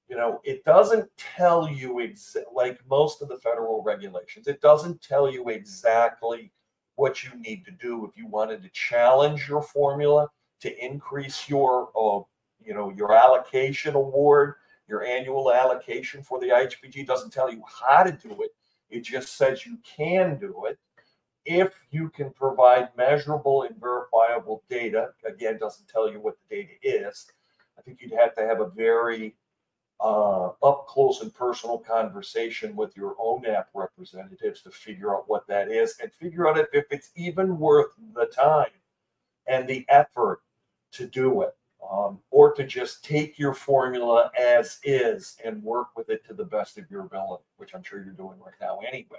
You know, it doesn't tell you, ex- like most of the federal regulations, it doesn't tell you exactly what you need to do if you wanted to challenge your formula to increase your, uh, you know, your allocation award your annual allocation for the IHBG doesn't tell you how to do it. It just says you can do it if you can provide measurable and verifiable data. Again, doesn't tell you what the data is. I think you'd have to have a very uh, up close and personal conversation with your ONAP representatives to figure out what that is and figure out if it's even worth the time and the effort to do it um, or to just take your formula as is and work with it to the best of your ability, which I'm sure you're doing right now anyway.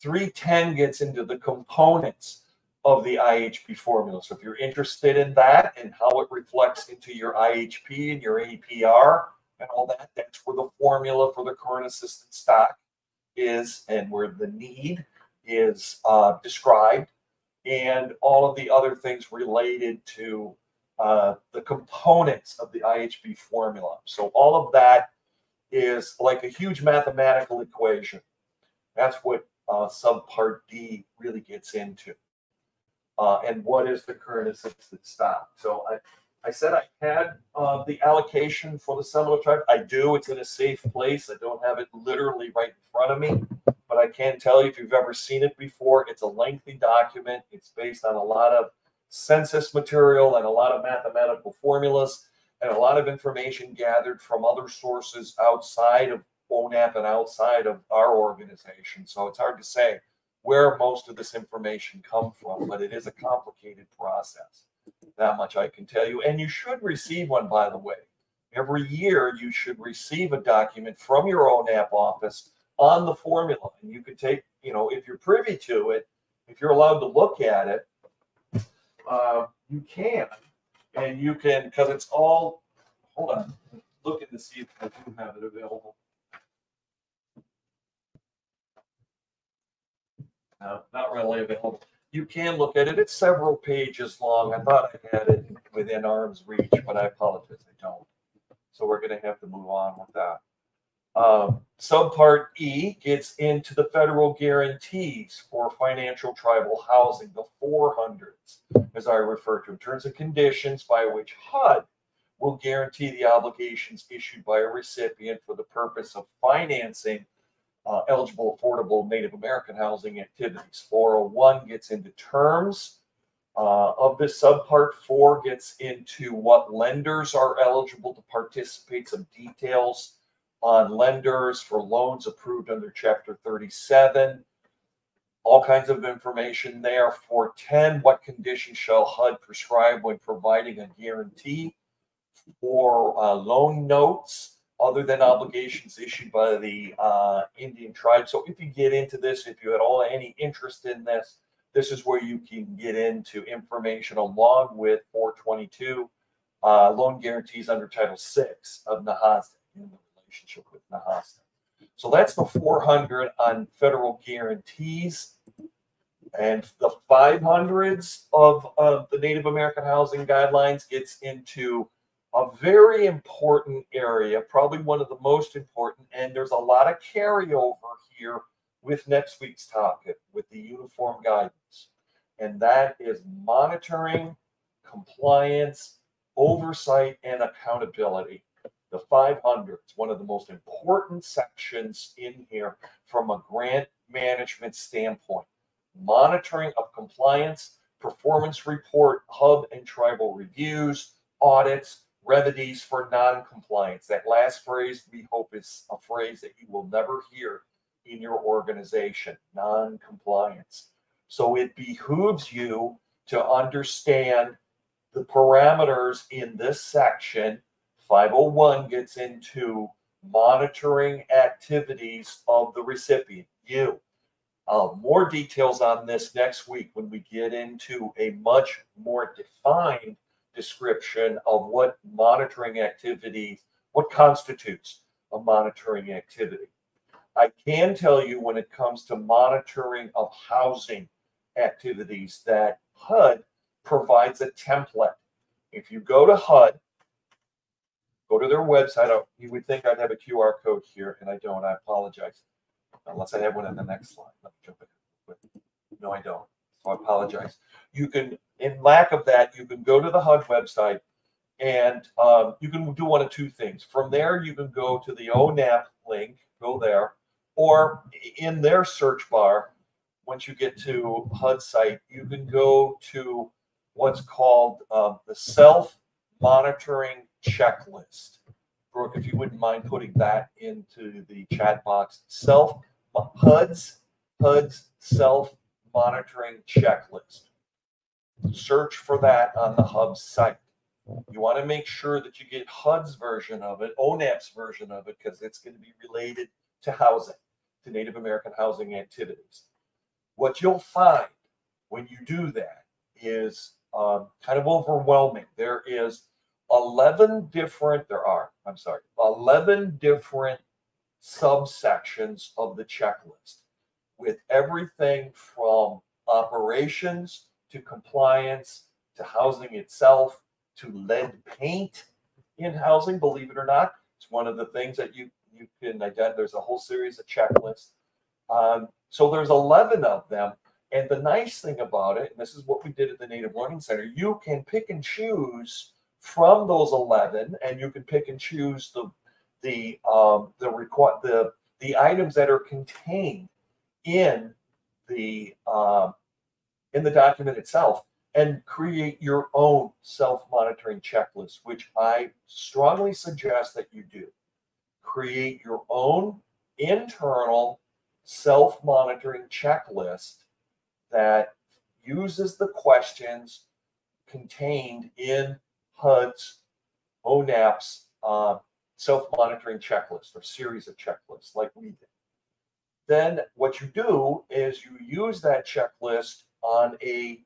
310 gets into the components of the IHP formula. So if you're interested in that and how it reflects into your IHP and your APR and all that, that's where the formula for the current assisted stock is and where the need is uh, described and all of the other things related to uh, the components of the IHB formula. So all of that is like a huge mathematical equation. That's what uh, subpart D really gets into. Uh, and what is the current assisted stock? So I, I said I had uh, the allocation for the Seminole tribe. I do. It's in a safe place. I don't have it literally right in front of me, but I can tell you if you've ever seen it before, it's a lengthy document. It's based on a lot of census material and a lot of mathematical formulas and a lot of information gathered from other sources outside of ONAP and outside of our organization. So it's hard to say where most of this information come from, but it is a complicated process. That much I can tell you. And you should receive one, by the way. Every year, you should receive a document from your ONAP office on the formula. And you could take, you know, if you're privy to it, if you're allowed to look at it, uh, you can, and you can, because it's all, hold on, looking to see if I do have it available. No, not really available. You can look at it. It's several pages long. I thought I had it within arm's reach, but I apologize, I don't. So we're gonna have to move on with that. Um, subpart E gets into the federal guarantees for financial tribal housing, the 400s, as I refer to, terms and conditions by which HUD will guarantee the obligations issued by a recipient for the purpose of financing uh, eligible affordable Native American housing activities. 401 gets into terms Uh, of this subpart four gets into what lenders are eligible to participate, some details on lenders for loans approved under chapter 37 all kinds of information there. For 10, what conditions shall HUD prescribe when providing a guarantee for uh, loan notes other than obligations issued by the uh, Indian tribe? So if you get into this, if you had all any interest in this, this is where you can get into information along with 422 uh, loan guarantees under Title 6 of the relationship with NAHASDA. So that's the 400 on federal guarantees. And the 500s of, of the Native American housing guidelines gets into a very important area, probably one of the most important. And there's a lot of carryover here with next week's topic with the uniform guidance. And that is monitoring, compliance, oversight, and accountability the 500 is one of the most important sections in here from a grant management standpoint. Monitoring of compliance, performance report, HUD and tribal reviews, audits, remedies for non-compliance. That last phrase we hope is a phrase that you will never hear in your organization, non-compliance. So it behooves you to understand the parameters in this section 501 gets into monitoring activities of the recipient, you. Uh, more details on this next week when we get into a much more defined description of what monitoring activities, what constitutes a monitoring activity. I can tell you when it comes to monitoring of housing activities that HUD provides a template. If you go to HUD, go to their website. Oh, you would think I'd have a QR code here, and I don't. I apologize. Unless I have one in the next slide. Let me jump in. No, I don't. So I apologize. You can, in lack of that, you can go to the HUD website and um, you can do one of two things. From there, you can go to the ONAP link, go there, or in their search bar, once you get to HUD site, you can go to what's called uh, the self monitoring checklist. Brooke, if you wouldn't mind putting that into the chat box. Self HUD's HUD's self monitoring checklist. Search for that on the HUD site. You want to make sure that you get HUD's version of it, ONAP's version of it, because it's going to be related to housing, to Native American housing activities. What you'll find when you do that is um, kind of overwhelming. There is 11 different, there are, I'm sorry, 11 different subsections of the checklist with everything from operations to compliance to housing itself to lead paint in housing, believe it or not. It's one of the things that you, you can identify. There's a whole series of checklists. Um, so there's 11 of them. And the nice thing about it, and this is what we did at the Native Learning Center, you can pick and choose from those 11 and you can pick and choose the the um, the the the items that are contained in the uh, in the document itself and create your own self-monitoring checklist which i strongly suggest that you do. Create your own internal self-monitoring checklist that uses the questions contained in HUD's, ONAP's uh, self-monitoring checklist or series of checklists like we did. Then what you do is you use that checklist on a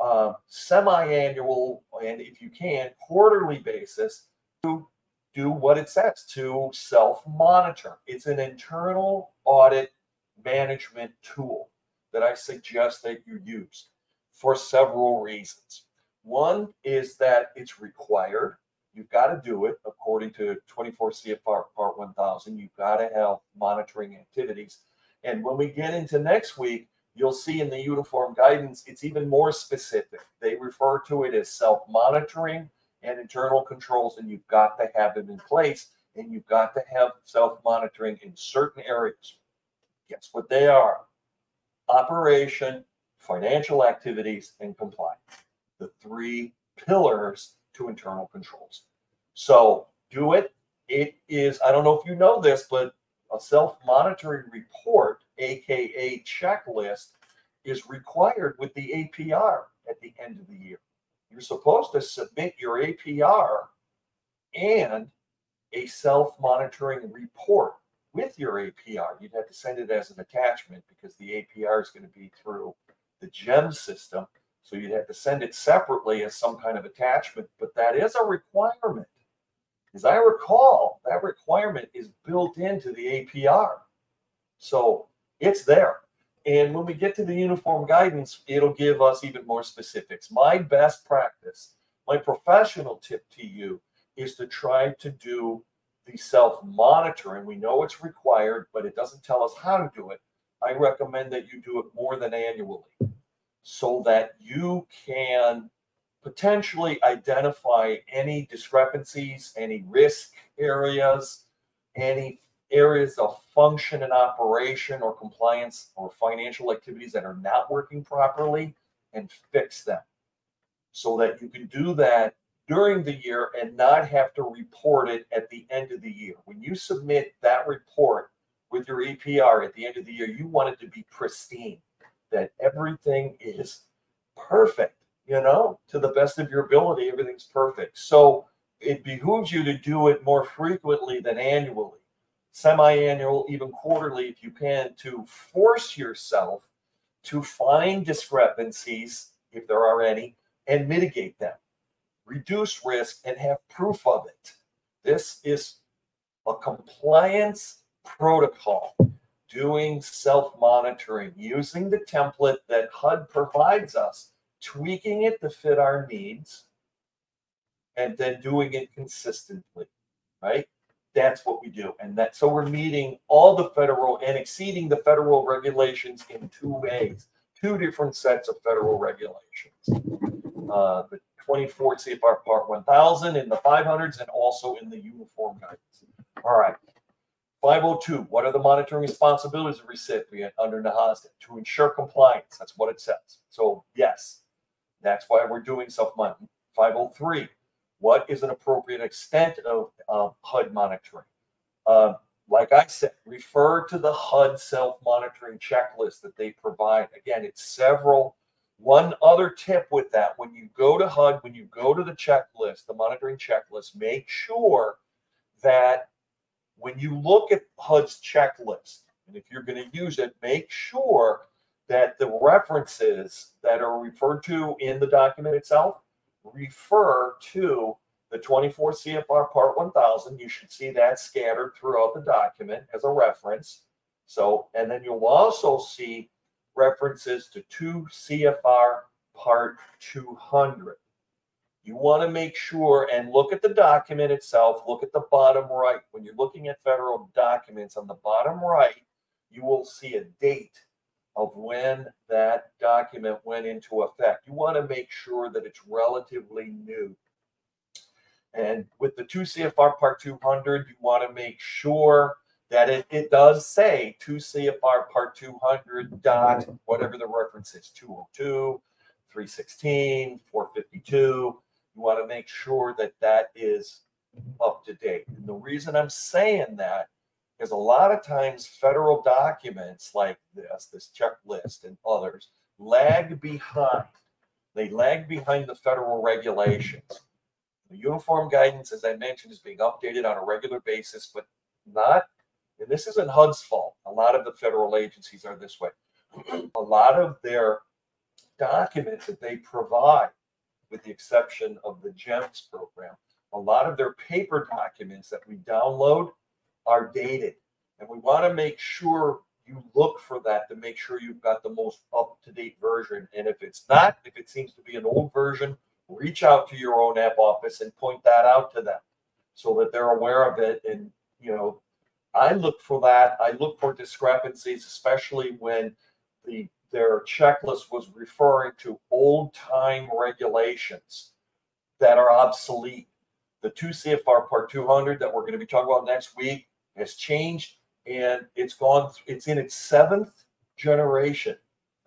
uh, semi-annual and if you can quarterly basis to do what it says to self-monitor. It's an internal audit management tool that I suggest that you use for several reasons. One is that it's required. You've got to do it according to 24 CFR Part 1000. You've got to have monitoring activities. And when we get into next week, you'll see in the uniform guidance, it's even more specific. They refer to it as self monitoring and internal controls, and you've got to have them in place. And you've got to have self monitoring in certain areas. Guess what they are? Operation, financial activities, and compliance. The three pillars to internal controls. So do it. It is, I don't know if you know this, but a self-monitoring report, aka checklist, is required with the APR at the end of the year. You're supposed to submit your APR and a self-monitoring report with your APR. You'd have to send it as an attachment because the APR is going to be through the GEM system. So you'd have to send it separately as some kind of attachment, but that is a requirement. As I recall, that requirement is built into the APR. So it's there. And when we get to the uniform guidance, it'll give us even more specifics. My best practice, my professional tip to you is to try to do the self monitoring. We know it's required, but it doesn't tell us how to do it. I recommend that you do it more than annually so that you can potentially identify any discrepancies, any risk areas, any areas of function and operation or compliance or financial activities that are not working properly and fix them so that you can do that during the year and not have to report it at the end of the year. When you submit that report with your APR at the end of the year, you want it to be pristine, that everything is perfect, you know, to the best of your ability, everything's perfect. So it behooves you to do it more frequently than annually, semi annual, even quarterly, if you can, to force yourself to find discrepancies, if there are any, and mitigate them reduce risk, and have proof of it. This is a compliance protocol doing self monitoring using the template that HUD provides us, tweaking it to fit our needs, and then doing it consistently, right? That's what we do. And that so we're meeting all the federal and exceeding the federal regulations in two ways, two different sets of federal regulations. Uh, the 24 CFR Part 1000 in the 500s and also in the uniform guidance. All right. 502, what are the monitoring responsibilities of recipient under NAHASDA? To ensure compliance. That's what it says. So, yes, that's why we're doing self monitoring. 503, what is an appropriate extent of uh, HUD monitoring? Uh, like I said, refer to the HUD self monitoring checklist that they provide. Again, it's several one other tip with that when you go to HUD, when you go to the checklist, the monitoring checklist, make sure that when you look at HUD's checklist, and if you're going to use it, make sure that the references that are referred to in the document itself refer to the 24 CFR Part 1000. You should see that scattered throughout the document as a reference. So, and then you'll also see references to 2 CFR Part 200. You want to make sure and look at the document itself. Look at the bottom right. When you're looking at federal documents on the bottom right, you will see a date of when that document went into effect. You want to make sure that it's relatively new. And with the 2 CFR Part 200, you want to make sure that it, it does say 2 CFR Part 200 dot whatever the reference is 202, 316, 452. You want to make sure that that is up to date. And the reason I'm saying that is a lot of times federal documents like this, this checklist and others, lag behind. They lag behind the federal regulations. The uniform guidance, as I mentioned, is being updated on a regular basis, but not and this isn't HUD's fault. A lot of the federal agencies are this way. a lot of their documents that they provide, with the exception of the GEMS program, a lot of their paper documents that we download are dated. And we want to make sure you look for that to make sure you've got the most up to date version. And if it's not, if it seems to be an old version, reach out to your ONAP office and point that out to them so that they're aware of it and you know I look for that. I look for discrepancies, especially when the their checklist was referring to old time regulations that are obsolete. The 2 CFR Part 200 that we're going to be talking about next week has changed and it's gone, it's in its seventh generation.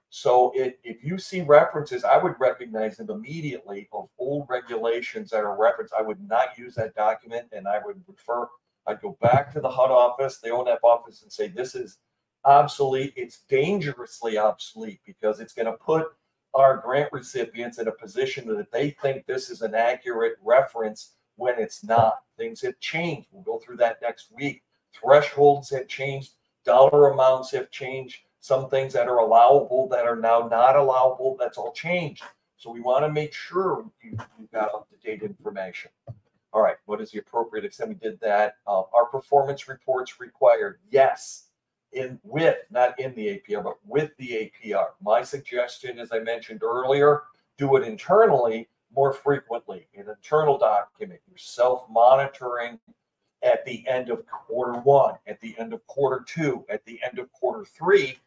So it, if you see references, I would recognize them immediately of old regulations that are referenced. I would not use that document and I would refer, I'd go back to the HUD office, the ONAP office and say, this is obsolete. It's dangerously obsolete because it's going to put our grant recipients in a position that they think this is an accurate reference when it's not. Things have changed. We'll go through that next week. Thresholds have changed, dollar amounts have changed. Some things that are allowable that are now not allowable, that's all changed. So we want to make sure you, have got up to date information. All right, what is the appropriate extent? We did that. Uh, our performance reports required? Yes in with, not in the APR, but with the APR. My suggestion, as I mentioned earlier, do it internally more frequently. An internal document, you're self-monitoring at the end of quarter one, at the end of quarter two, at the end of quarter three.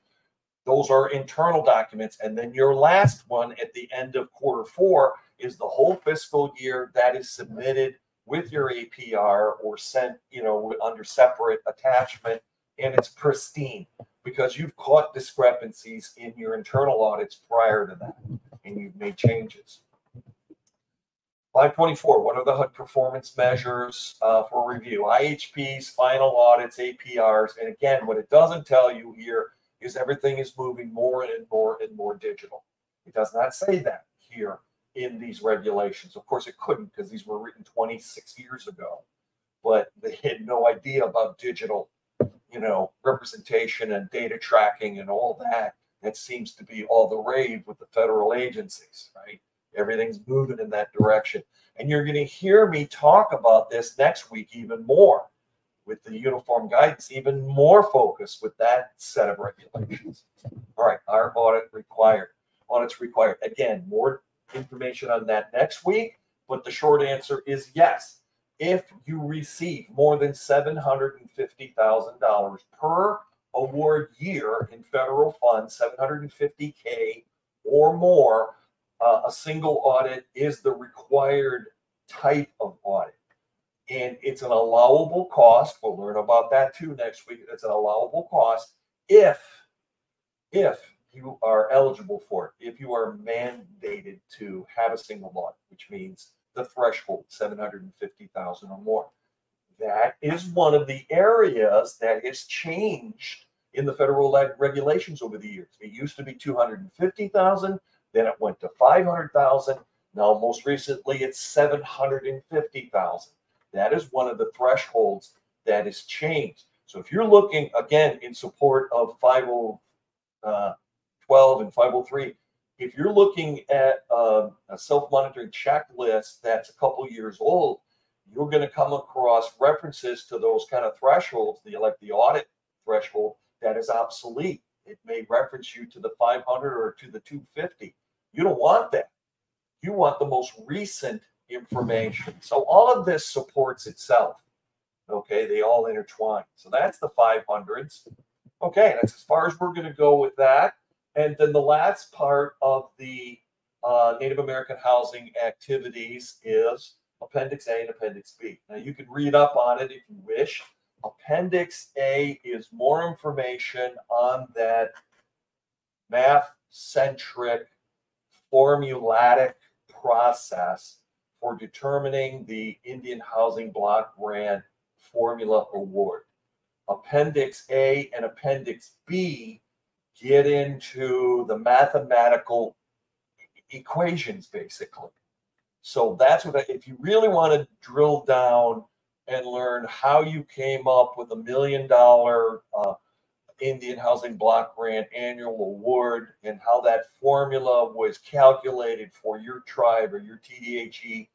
Those are internal documents. And then your last one at the end of quarter four is the whole fiscal year that is submitted with your APR or sent, you know, under separate attachment and it's pristine because you've caught discrepancies in your internal audits prior to that and you've made changes. 524, what are the HUD performance measures uh, for review? IHPs, final audits, APRs. And again, what it doesn't tell you here is everything is moving more and more and more digital. It does not say that here in these regulations. Of course, it couldn't because these were written 26 years ago, but they had no idea about digital you know, representation and data tracking and all that. That seems to be all the rave with the federal agencies, right? Everything's moving in that direction. And you're going to hear me talk about this next week even more with the uniform guidance, even more focused with that set of regulations. All right, our audit required. Audits required. Again, more information on that next week, but the short answer is yes if you receive more than $750,000 per award year in federal funds, 750K or more, uh, a single audit is the required type of audit. And it's an allowable cost. We'll learn about that too next week. It's an allowable cost if, if you are eligible for it, if you are mandated to have a single audit, which means the threshold, 750,000 or more. That is one of the areas that has changed in the federal regulations over the years. It used to be 250,000, then it went to 500,000. Now, most recently, it's 750,000. That is one of the thresholds that has changed. So if you're looking again in support of 5012 uh, and 503, if you're looking at a, a self-monitoring checklist that's a couple years old, you're going to come across references to those kind of thresholds, the like the audit threshold that is obsolete. It may reference you to the 500 or to the 250. You don't want that. You want the most recent information. So all of this supports itself. Okay, they all intertwine. So that's the 500s. Okay, that's as far as we're going to go with that. And then the last part of the uh, Native American housing activities is Appendix A and Appendix B. Now, you can read up on it if you wish. Appendix A is more information on that math centric formulatic process for determining the Indian Housing Block Grant Formula Award. Appendix A and Appendix B get into the mathematical equations, basically. So that's what, I, if you really want to drill down and learn how you came up with a million dollar uh, Indian Housing Block Grant annual award and how that formula was calculated for your tribe or your TDHE,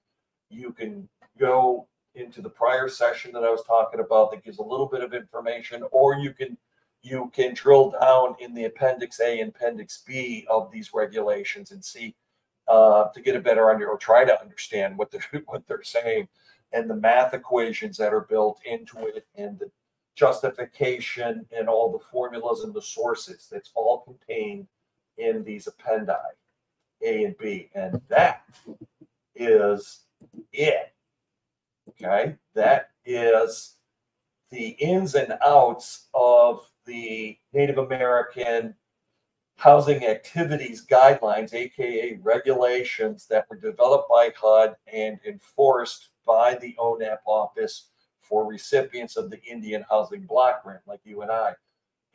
you can go into the prior session that I was talking about that gives a little bit of information, or you can you can drill down in the appendix A and appendix B of these regulations and see uh, to get a better under or try to understand what they're what they're saying and the math equations that are built into it and the justification and all the formulas and the sources that's all contained in these appendi A and B. And that is it. Okay? That is the ins and outs of the Native American housing activities guidelines, aka regulations that were developed by HUD and enforced by the ONAP office for recipients of the Indian Housing Block Grant, like you and I.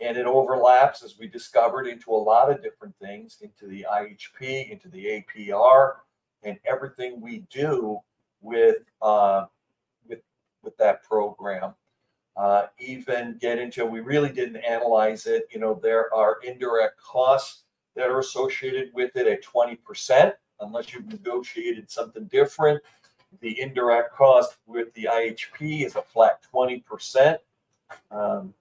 And it overlaps, as we discovered, into a lot of different things, into the IHP, into the APR, and everything we do with uh, with with that program. Uh, even get into we really didn't analyze it. You know, there are indirect costs that are associated with it at 20%, unless you've negotiated something different. The indirect cost with the IHP is a flat 20%. Um,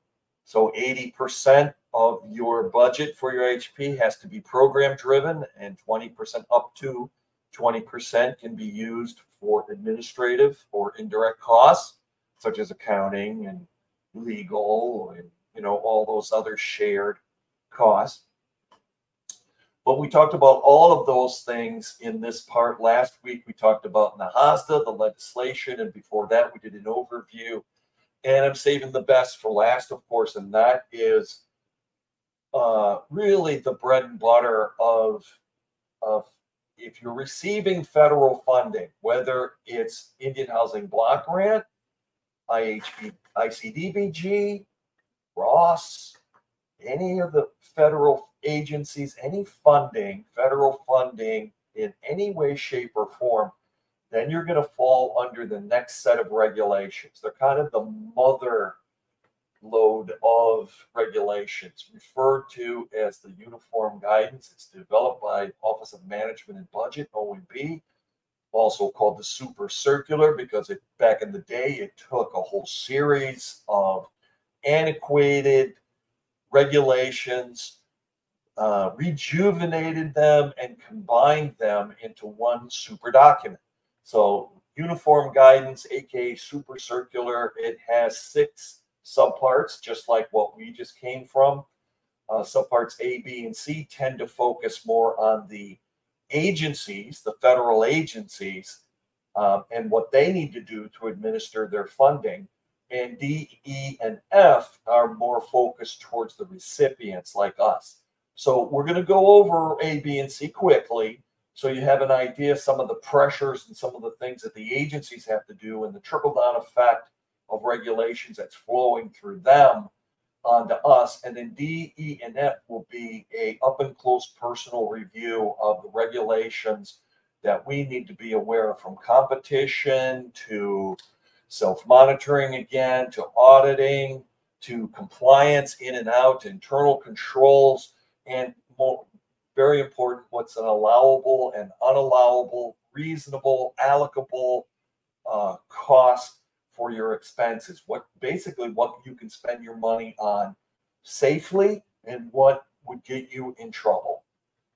so 80% of your budget for your HP has to be program driven, and 20% up to 20% can be used for administrative or indirect costs, such as accounting and legal and you know all those other shared costs. But we talked about all of those things in this part last week. We talked about NAHASDA, the legislation, and before that we did an overview. And I'm saving the best for last, of course, and that is uh, really the bread and butter of of if you're receiving federal funding, whether it's Indian Housing Block Grant, IHB, ICDBG, Ross, any of the federal agencies, any funding, federal funding in any way, shape, or form, then you're going to fall under the next set of regulations. They're kind of the mother load of regulations referred to as the uniform guidance. It's developed by Office of Management and Budget, OMB, also called the super circular because it back in the day it took a whole series of antiquated regulations, uh, rejuvenated them and combined them into one super document. So uniform guidance, aka super circular, it has six subparts, just like what we just came from. Uh, subparts A, B, and C tend to focus more on the agencies, the federal agencies, um, and what they need to do to administer their funding. And D, E, and F are more focused towards the recipients like us. So we're going to go over A, B, and C quickly so you have an idea of some of the pressures and some of the things that the agencies have to do and the trickle down effect of regulations that's flowing through them onto us. And then D, E, and F will be a up and close personal review of the regulations that we need to be aware of from competition to self-monitoring again to auditing to compliance in and out, internal controls, and more, very important what's an allowable and unallowable, reasonable, allocable uh, cost for your expenses. What basically what you can spend your money on safely and what would get you in trouble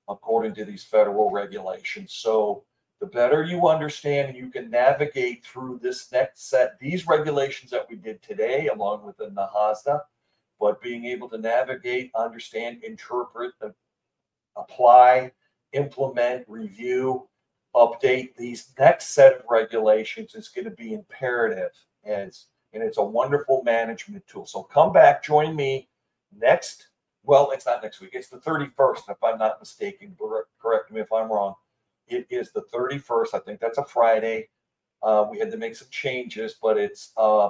according to these federal regulations. So the better you understand and you can navigate through this next set, these regulations that we did today, along with the NAHASDA, but being able to navigate, understand, interpret, uh, apply, implement, review, update these next set of regulations is going to be imperative as and it's a wonderful management tool. So come back, join me next. Well, it's not next week. It's the 31st, if I'm not mistaken. Correct me if I'm wrong. It is the 31st. I think that's a Friday. Uh, we had to make some changes, but it's uh,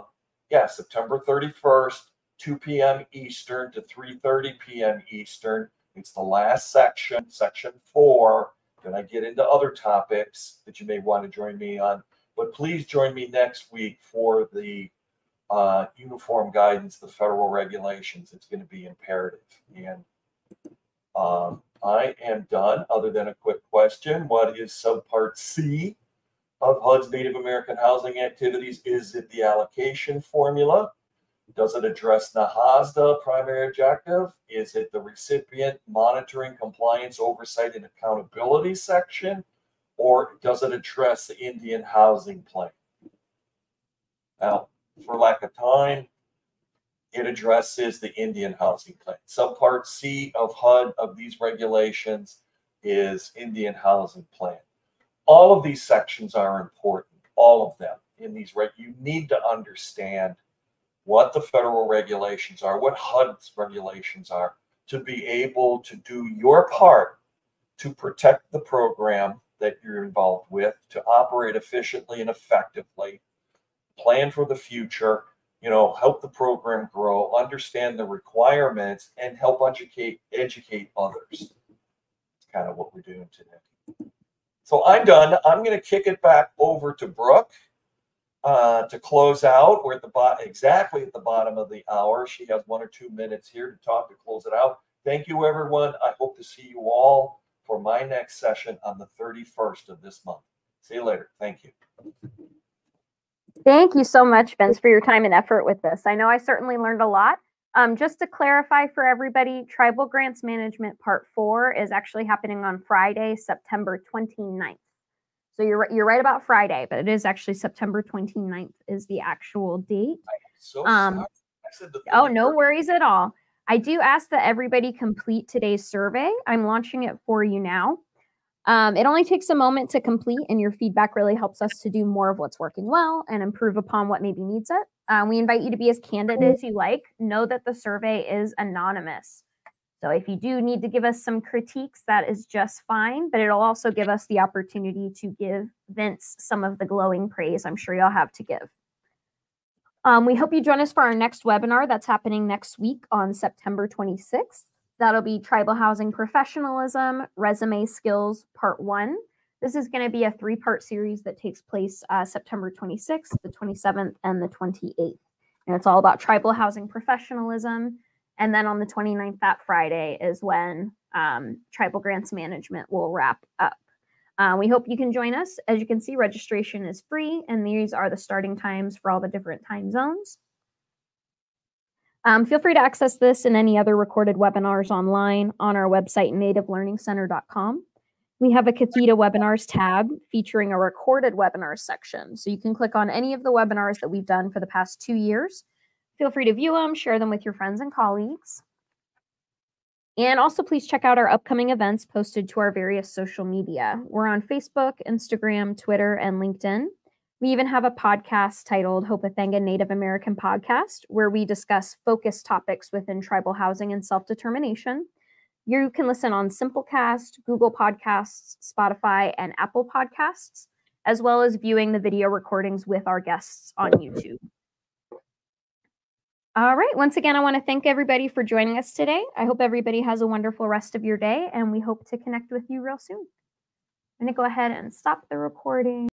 yeah, September 31st, 2 p.m. Eastern to 3:30 p.m. Eastern. It's the last section, section four. Then I get into other topics that you may want to join me on. But please join me next week for the uh, uniform guidance, the federal regulations. It's going to be imperative. And um, I am done, other than a quick question. What is subpart C of HUD's Native American housing activities? Is it the allocation formula? Does it address the NAHASDA primary objective? Is it the recipient monitoring compliance oversight and accountability section? Or does it address the Indian housing plan? Now, for lack of time, it addresses the Indian housing plan. Subpart C of HUD of these regulations is Indian housing plan. All of these sections are important, all of them in these. You need to understand what the federal regulations are, what HUD's regulations are, to be able to do your part to protect the program that you're involved with, to operate efficiently and effectively, plan for the future, you know, help the program grow, understand the requirements, and help educate educate others. It's kind of what we're doing today. So I'm done. I'm going to kick it back over to Brooke uh, to close out. We're at the bottom, exactly at the bottom of the hour. She has one or two minutes here to talk to close it out. Thank you, everyone. I hope to see you all for my next session on the 31st of this month. See you later. Thank you. Thank you so much, Vince, for your time and effort with this. I know I certainly learned a lot. Um, just to clarify for everybody, Tribal Grants Management Part 4 is actually happening on Friday, September 29th. So you're you're right about Friday, but it is actually September 29th is the actual date. So Um, sorry. I said the Oh, no worries at all. I do ask that everybody complete today's survey. I'm launching it for you now. Um, it only takes a moment to complete, and your feedback really helps us to do more of what's working well and improve upon what maybe needs it. Um, we invite you to be as candid as you like. Know that the survey is anonymous. So if you do need to give us some critiques, that is just fine, but it'll also give us the opportunity to give Vince some of the glowing praise I'm sure you'll have to give. Um, we hope you join us for our next webinar that's happening next week on September 26th. That'll be Tribal Housing Professionalism, Resume Skills Part 1. This is going to be a three part series that takes place uh, September 26th, the 27th, and the 28th. And it's all about tribal housing professionalism. And then on the 29th, that Friday, is when um, Tribal Grants Management will wrap up. Uh, we hope you can join us. As you can see, registration is free, and these are the starting times for all the different time zones. Um, feel free to access this and any other recorded webinars online on our website, nativelearningcenter.com. We have a Kerretv webinars tab featuring a recorded webinars section. So you can click on any of the webinars that we've done for the past two years. Feel free to view them, share them with your friends and colleagues. And also, please check out our upcoming events posted to our various social media. We're on Facebook, Instagram, Twitter, and LinkedIn. We even have a podcast titled Hoporenkv Native American Podcast, where we discuss focused topics within tribal housing and self determination. You can listen on Simplecast, Google Podcasts, Spotify, and Apple Podcasts, as well as viewing the video recordings with our guests on YouTube. All right. Once again, I want to thank everybody for joining us today. I hope everybody has a wonderful rest of your day, and we hope to connect with you real soon. I'm going to go ahead and stop the recording.